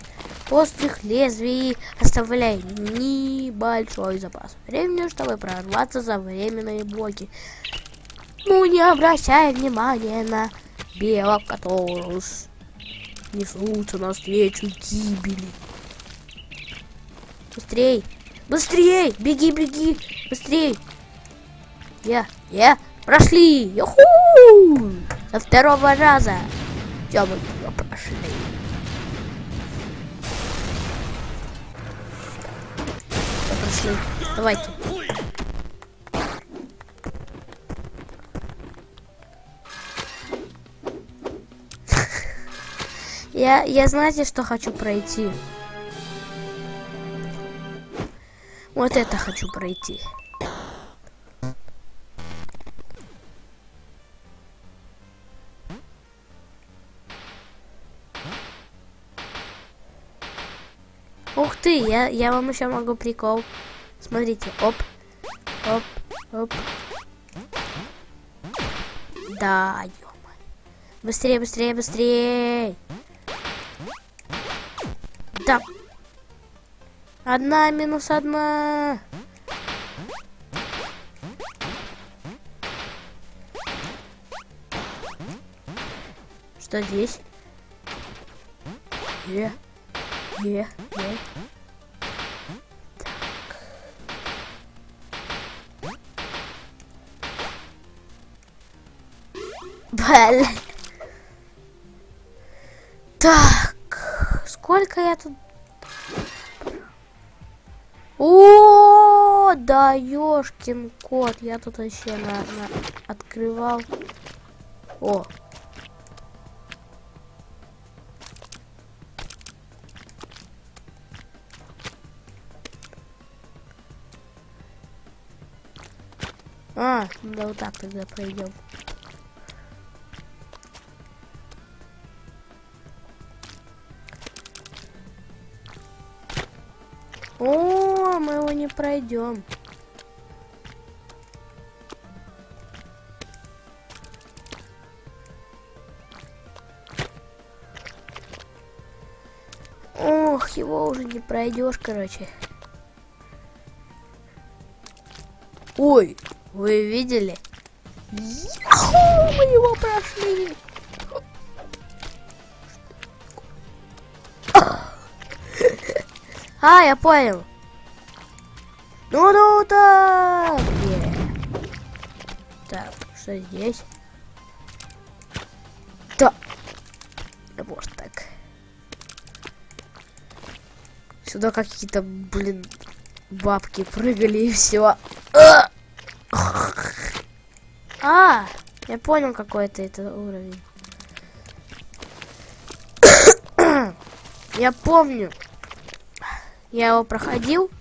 [SPEAKER 1] острых лезвий, оставляй небольшой запас времени, чтобы прорваться за временные блоки. Ну, не обращай внимания на белок, которые несутся навстречу гибели. Быстрей! Быстрей! Беги, беги! Быстрей! Я, я, прошли! Юху! Со второго раза! Я мы его прошли. Прошли. Давайте. Я, я знаете, что хочу пройти? Вот это хочу пройти. Ух ты, я, я вам еще могу прикол. Смотрите, оп, оп, оп. Да, ё Быстрее, быстрее, быстрее. Да. Одна минус одна. Что здесь? Е. Е. Е. Блин. Так. Сколько я тут... О, да ёшкин кот. Я тут вообще на, открывал. О. А, да вот так тогда пройдем. О, мы его не пройдем. Ох, его уже не пройдешь, короче. Ой, вы видели? Яху, мы его прошли. А, я понял. Ну, ну, так. Так, что здесь? Да. Может так. Сюда какие-то, блин, бабки прыгали и все. А, я понял какой-то это уровень. я помню. Я его проходил.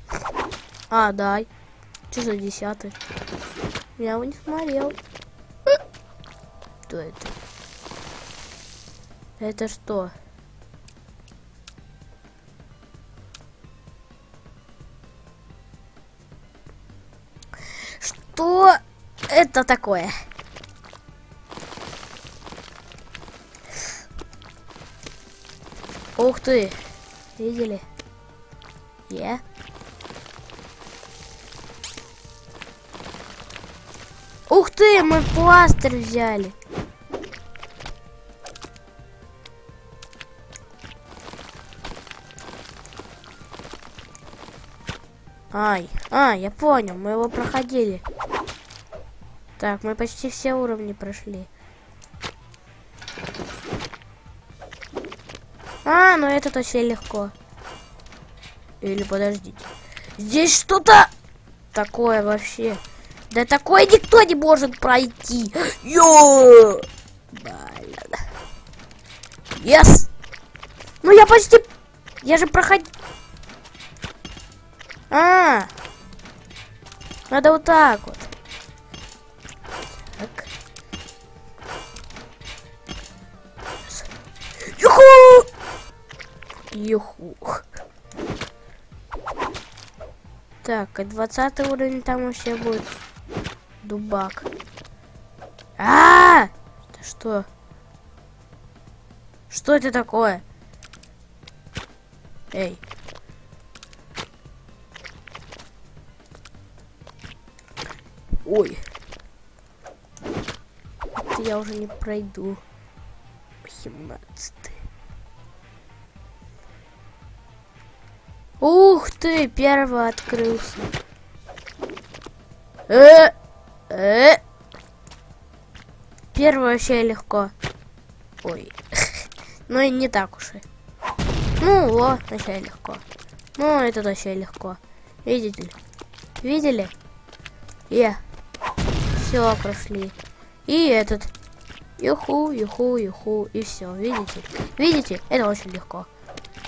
[SPEAKER 1] А, да. Что за десятый? Я его не смотрел. Что это? Это что? Что это такое? Ух ты! Видели? Yeah. Ух ты, мы пластырь взяли. Ай, а, я понял, мы его проходили. Так, мы почти все уровни прошли. А, ну это вообще легко. Или подождите. Здесь что-то такое вообще. Да такое никто не может пройти. Йо! Блин. Yes! Ну я почти... Я же проходил... А, -а, надо вот так вот. Так. Юху! Юху. Так, и 20 уровень там вообще будет дубак. А, -а, -а! Это что? Что это такое? Эй. Ой. Это я уже не пройду. 17. Ты, первый открылся. Э, э. Первый вообще легко. Ой. ну и не так уж и. Ну, вот, вообще легко. Ну, это вообще легко. Видите ли? Видели? Я. Yeah. Все, прошли. И этот. Юху, юху, юху. И все. Видите? Видите? Это очень легко.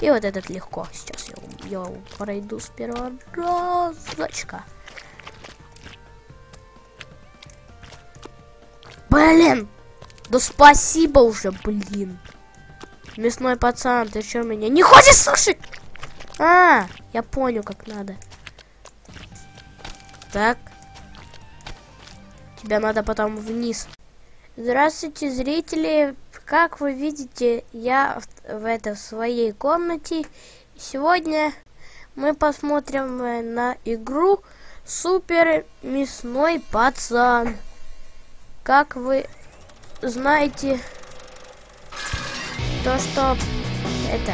[SPEAKER 1] И вот этот легко. Сейчас я, я пройду с первого разочка. Блин! Да спасибо уже, блин. Мясной пацан, ты что меня не хочешь слушать? А, я понял, как надо. Так. Тебя надо потом вниз. Здравствуйте, зрители. Как вы видите, я в, в это в своей комнате. Сегодня мы посмотрим э, на игру Супер Мясной Пацан. Как вы знаете, то что это...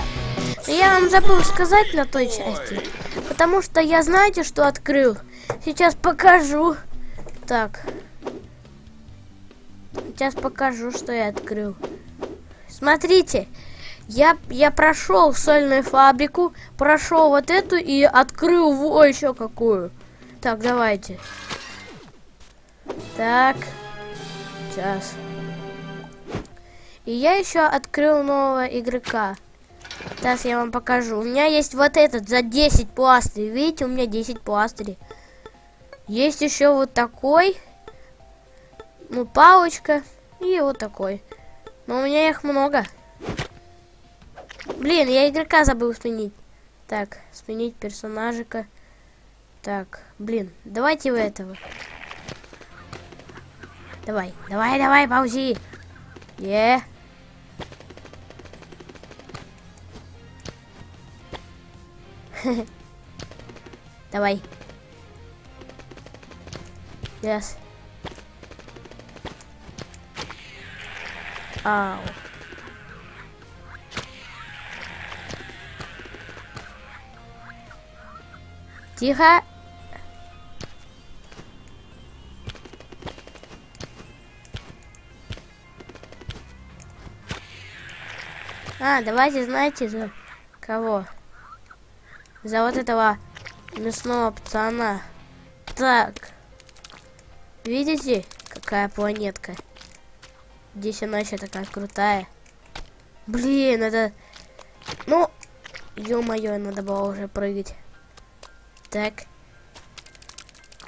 [SPEAKER 1] Я вам забыл сказать на той части, потому что я знаете, что открыл. Сейчас покажу. Так. Сейчас покажу, что я открыл. Смотрите, я, я прошел сольную фабрику, прошел вот эту и открыл во еще какую. Так, давайте. Так. Сейчас. И я еще открыл нового игрока. Сейчас я вам покажу. У меня есть вот этот за 10 пластырей. Видите, у меня 10 пластырей. Есть еще вот такой. Ну, палочка. И вот такой. Но у меня их много. Блин, я игрока забыл сменить. Так, сменить персонажика. Так, блин, давайте в этого. Давай, давай, давай, паузи. Е. Давай. Yes. Ау. Тихо. А, давайте, знаете, за кого? За вот этого мясного пацана. Так. Видите, какая планетка? Здесь она еще такая крутая. Блин, это... Ну, ё-моё, надо было уже прыгать. Так.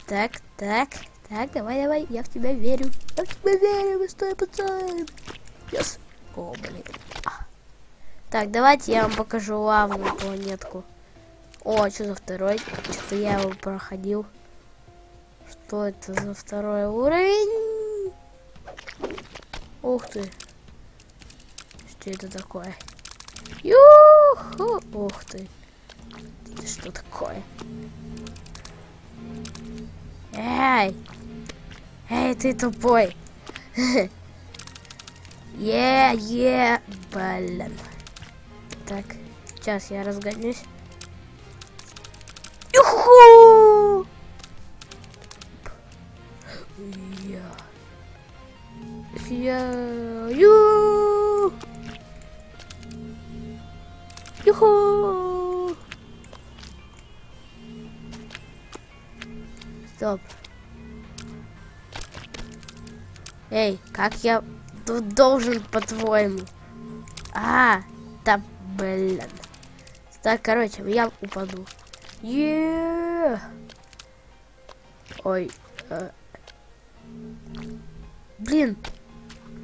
[SPEAKER 1] Так, так, так, давай, давай, я в тебя верю. Я в тебя верю, стой, пацан. Yes. О, блин. А. Так, давайте я вам покажу лавную планетку. О, что за второй? Что-то я его проходил. Что это за второй уровень? Ух ты. Что это такое? Юху! Ух ты. Это что такое? Эй! Эй, ты тупой! Е, е, блин. Так, сейчас я разгонюсь. Юху! Я. Я. Ю. Юху! Стоп. Эй, как я тут должен, по-твоему? А, да блин. Так, короче, я упаду. Е Ой. Э. Блин.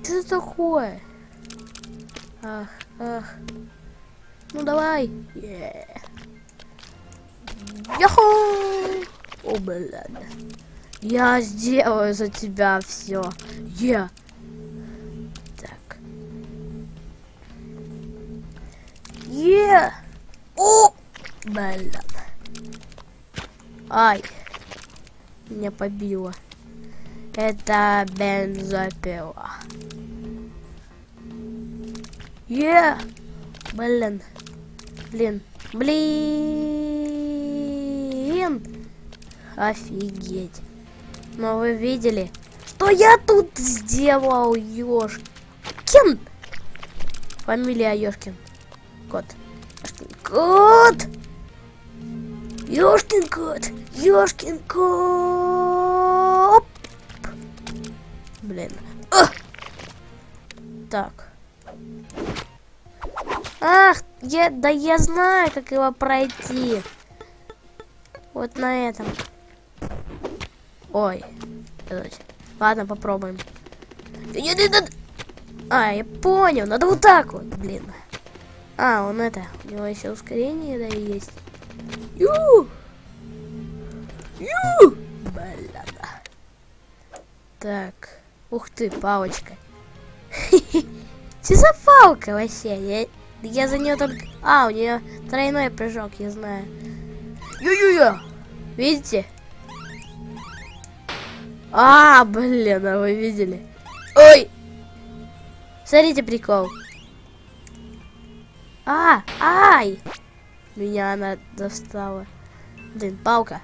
[SPEAKER 1] Что это такое? Ах, ах. Ну давай. Е Яху! О, блин. Я сделаю за тебя все. Я. Так. Е. О, блин. Ай. Меня побило. Это бензопила. Е. Блин. Блин. Блин. Офигеть. Но вы видели, что я тут сделал, Ёшкин? Фамилия Ёшкин. Кот. Кот. Ёшкин кот. Ёшкин кот. Блин. А! Так. Ах, я, да я знаю, как его пройти. Вот на этом. Ой. Ладно, попробуем. А, я понял, надо вот так вот, блин. А, он это, у него еще ускорение, да, есть. Ю! Ю! Блин. Так. Ух ты, палочка. Что за палка вообще? Я, я за нее только... А, у нее тройной прыжок, я знаю. Ю-ю-ю! Видите? А, блин, а вы видели? Ой! Смотрите прикол. А, ай! Меня она достала. Блин, палка.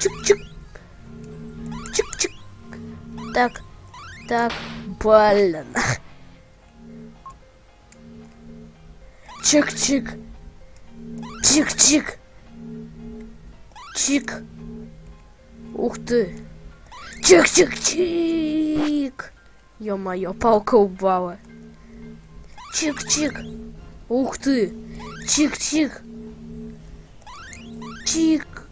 [SPEAKER 1] Чик-чик. Чик-чик. Так, так, блин. Чик-чик. Чик-чик. Чик. Ух ты. Чик-чик-чик! Ё-моё, палка упала. Чик-чик! Ух ты! Чик-чик! Чик!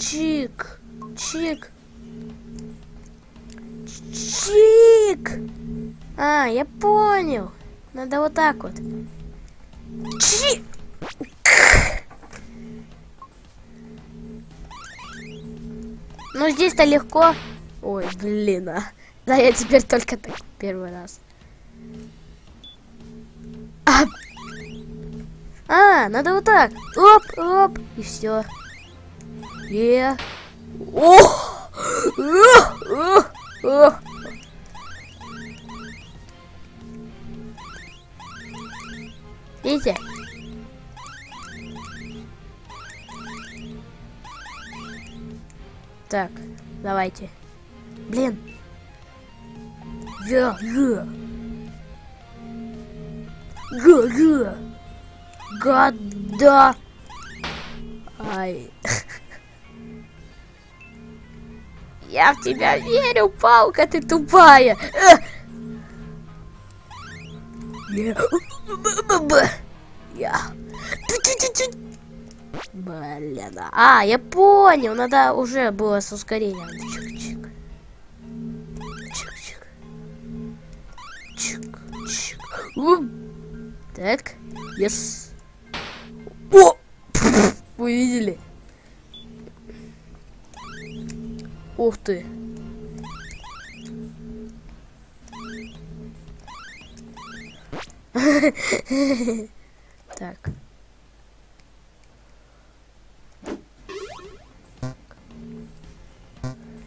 [SPEAKER 1] Чик! Чик! Чик! А, я понял. Надо вот так вот. Ну, здесь-то легко. Ой, блин, а. Да, я теперь только так первый раз. А. А, надо вот так. Оп, оп. И все. Е. О! О! О! Видите? Так, давайте. Блин. Я, я. Га, га. Гада. Ай. Я в тебя верю, палка, ты тупая. Э. Я. Я. Блин. А, я понял. Надо уже было с ускорением. Чик-чик. Чик-чик. Чик-чик. Так. Yes. О! Вы видели? Ух ты. Так.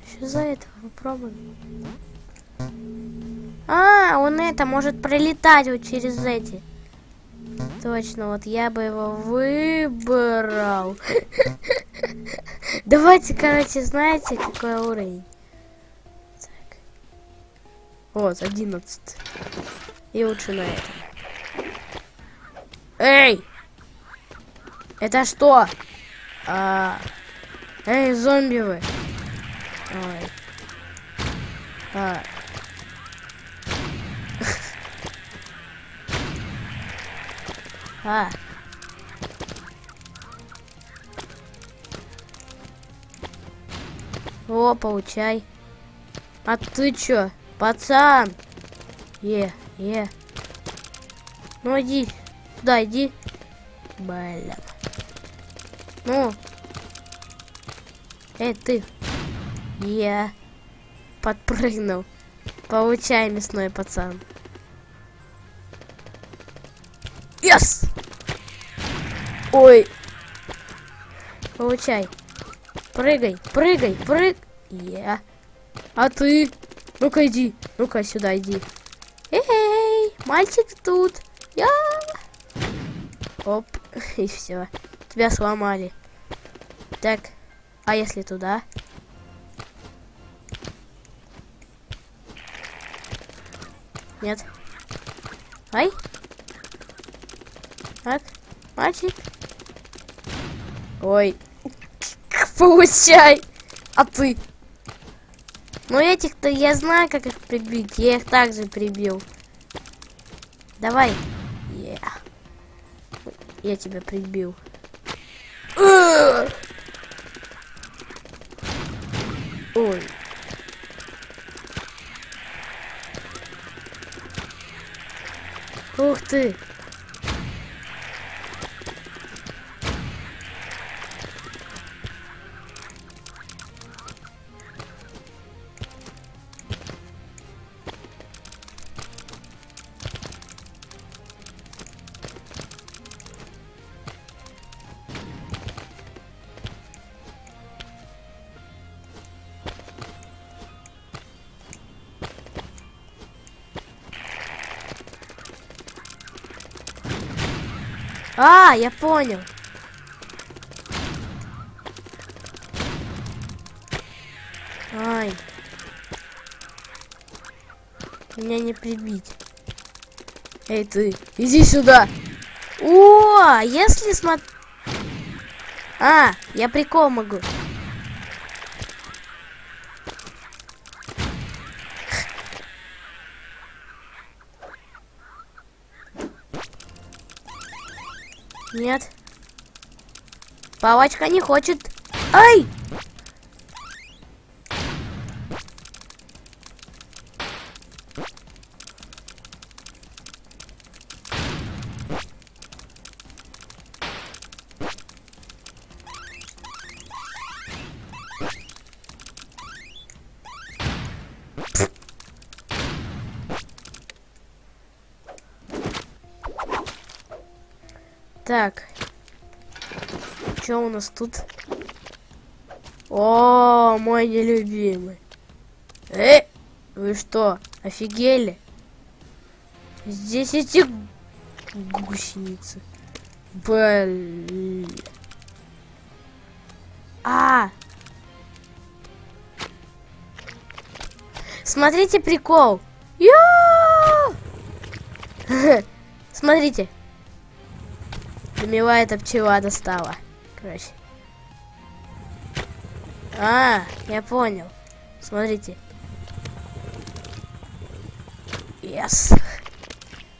[SPEAKER 1] Что за это? Попробуем. А, он это может пролетать вот через эти. Точно, вот я бы его выбрал. Давайте, короче, знаете, какой уровень? Так. Вот, 11. И лучше на этом. Эй! Это что? А... Эй, зомби вы! Ой. А. А. О, получай. А ты чё, пацан? Е, е. Ну иди, туда иди. Блин. Ну. Эй, ты. Я подпрыгнул. Получай, мясной пацан. Yes! Ой. Получай. Прыгай, прыгай, прыг. Я. А ты? Ну-ка иди. Ну-ка сюда иди. Эй, мальчик тут. Я. Оп. И все. Тебя сломали. Так. А если туда? Нет. Ай. Так. Мальчик. Ой. Получай. А ты? Ну этих-то я знаю, как их прибить. Я их также прибил. Давай. Я тебя прибил. Ой. Ух ты. Я понял. Ай. Меня не прибить. Эй, ты, иди сюда. О, если смотри... А, я прикол могу. Нет. Палочка не хочет. Ай! Нас тут? О, мой нелюбимый. Э, вы что, офигели? Здесь эти гусеницы. Блин. А! Смотрите прикол. Смотрите. До меня эта пчела достала. Короче. А, я понял. Смотрите. Yes.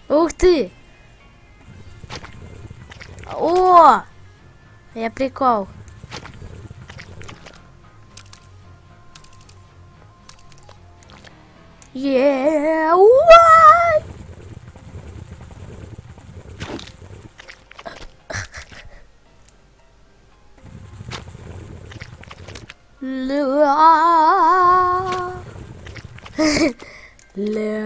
[SPEAKER 1] Ух ты! О! Я прикол. Yeah, learn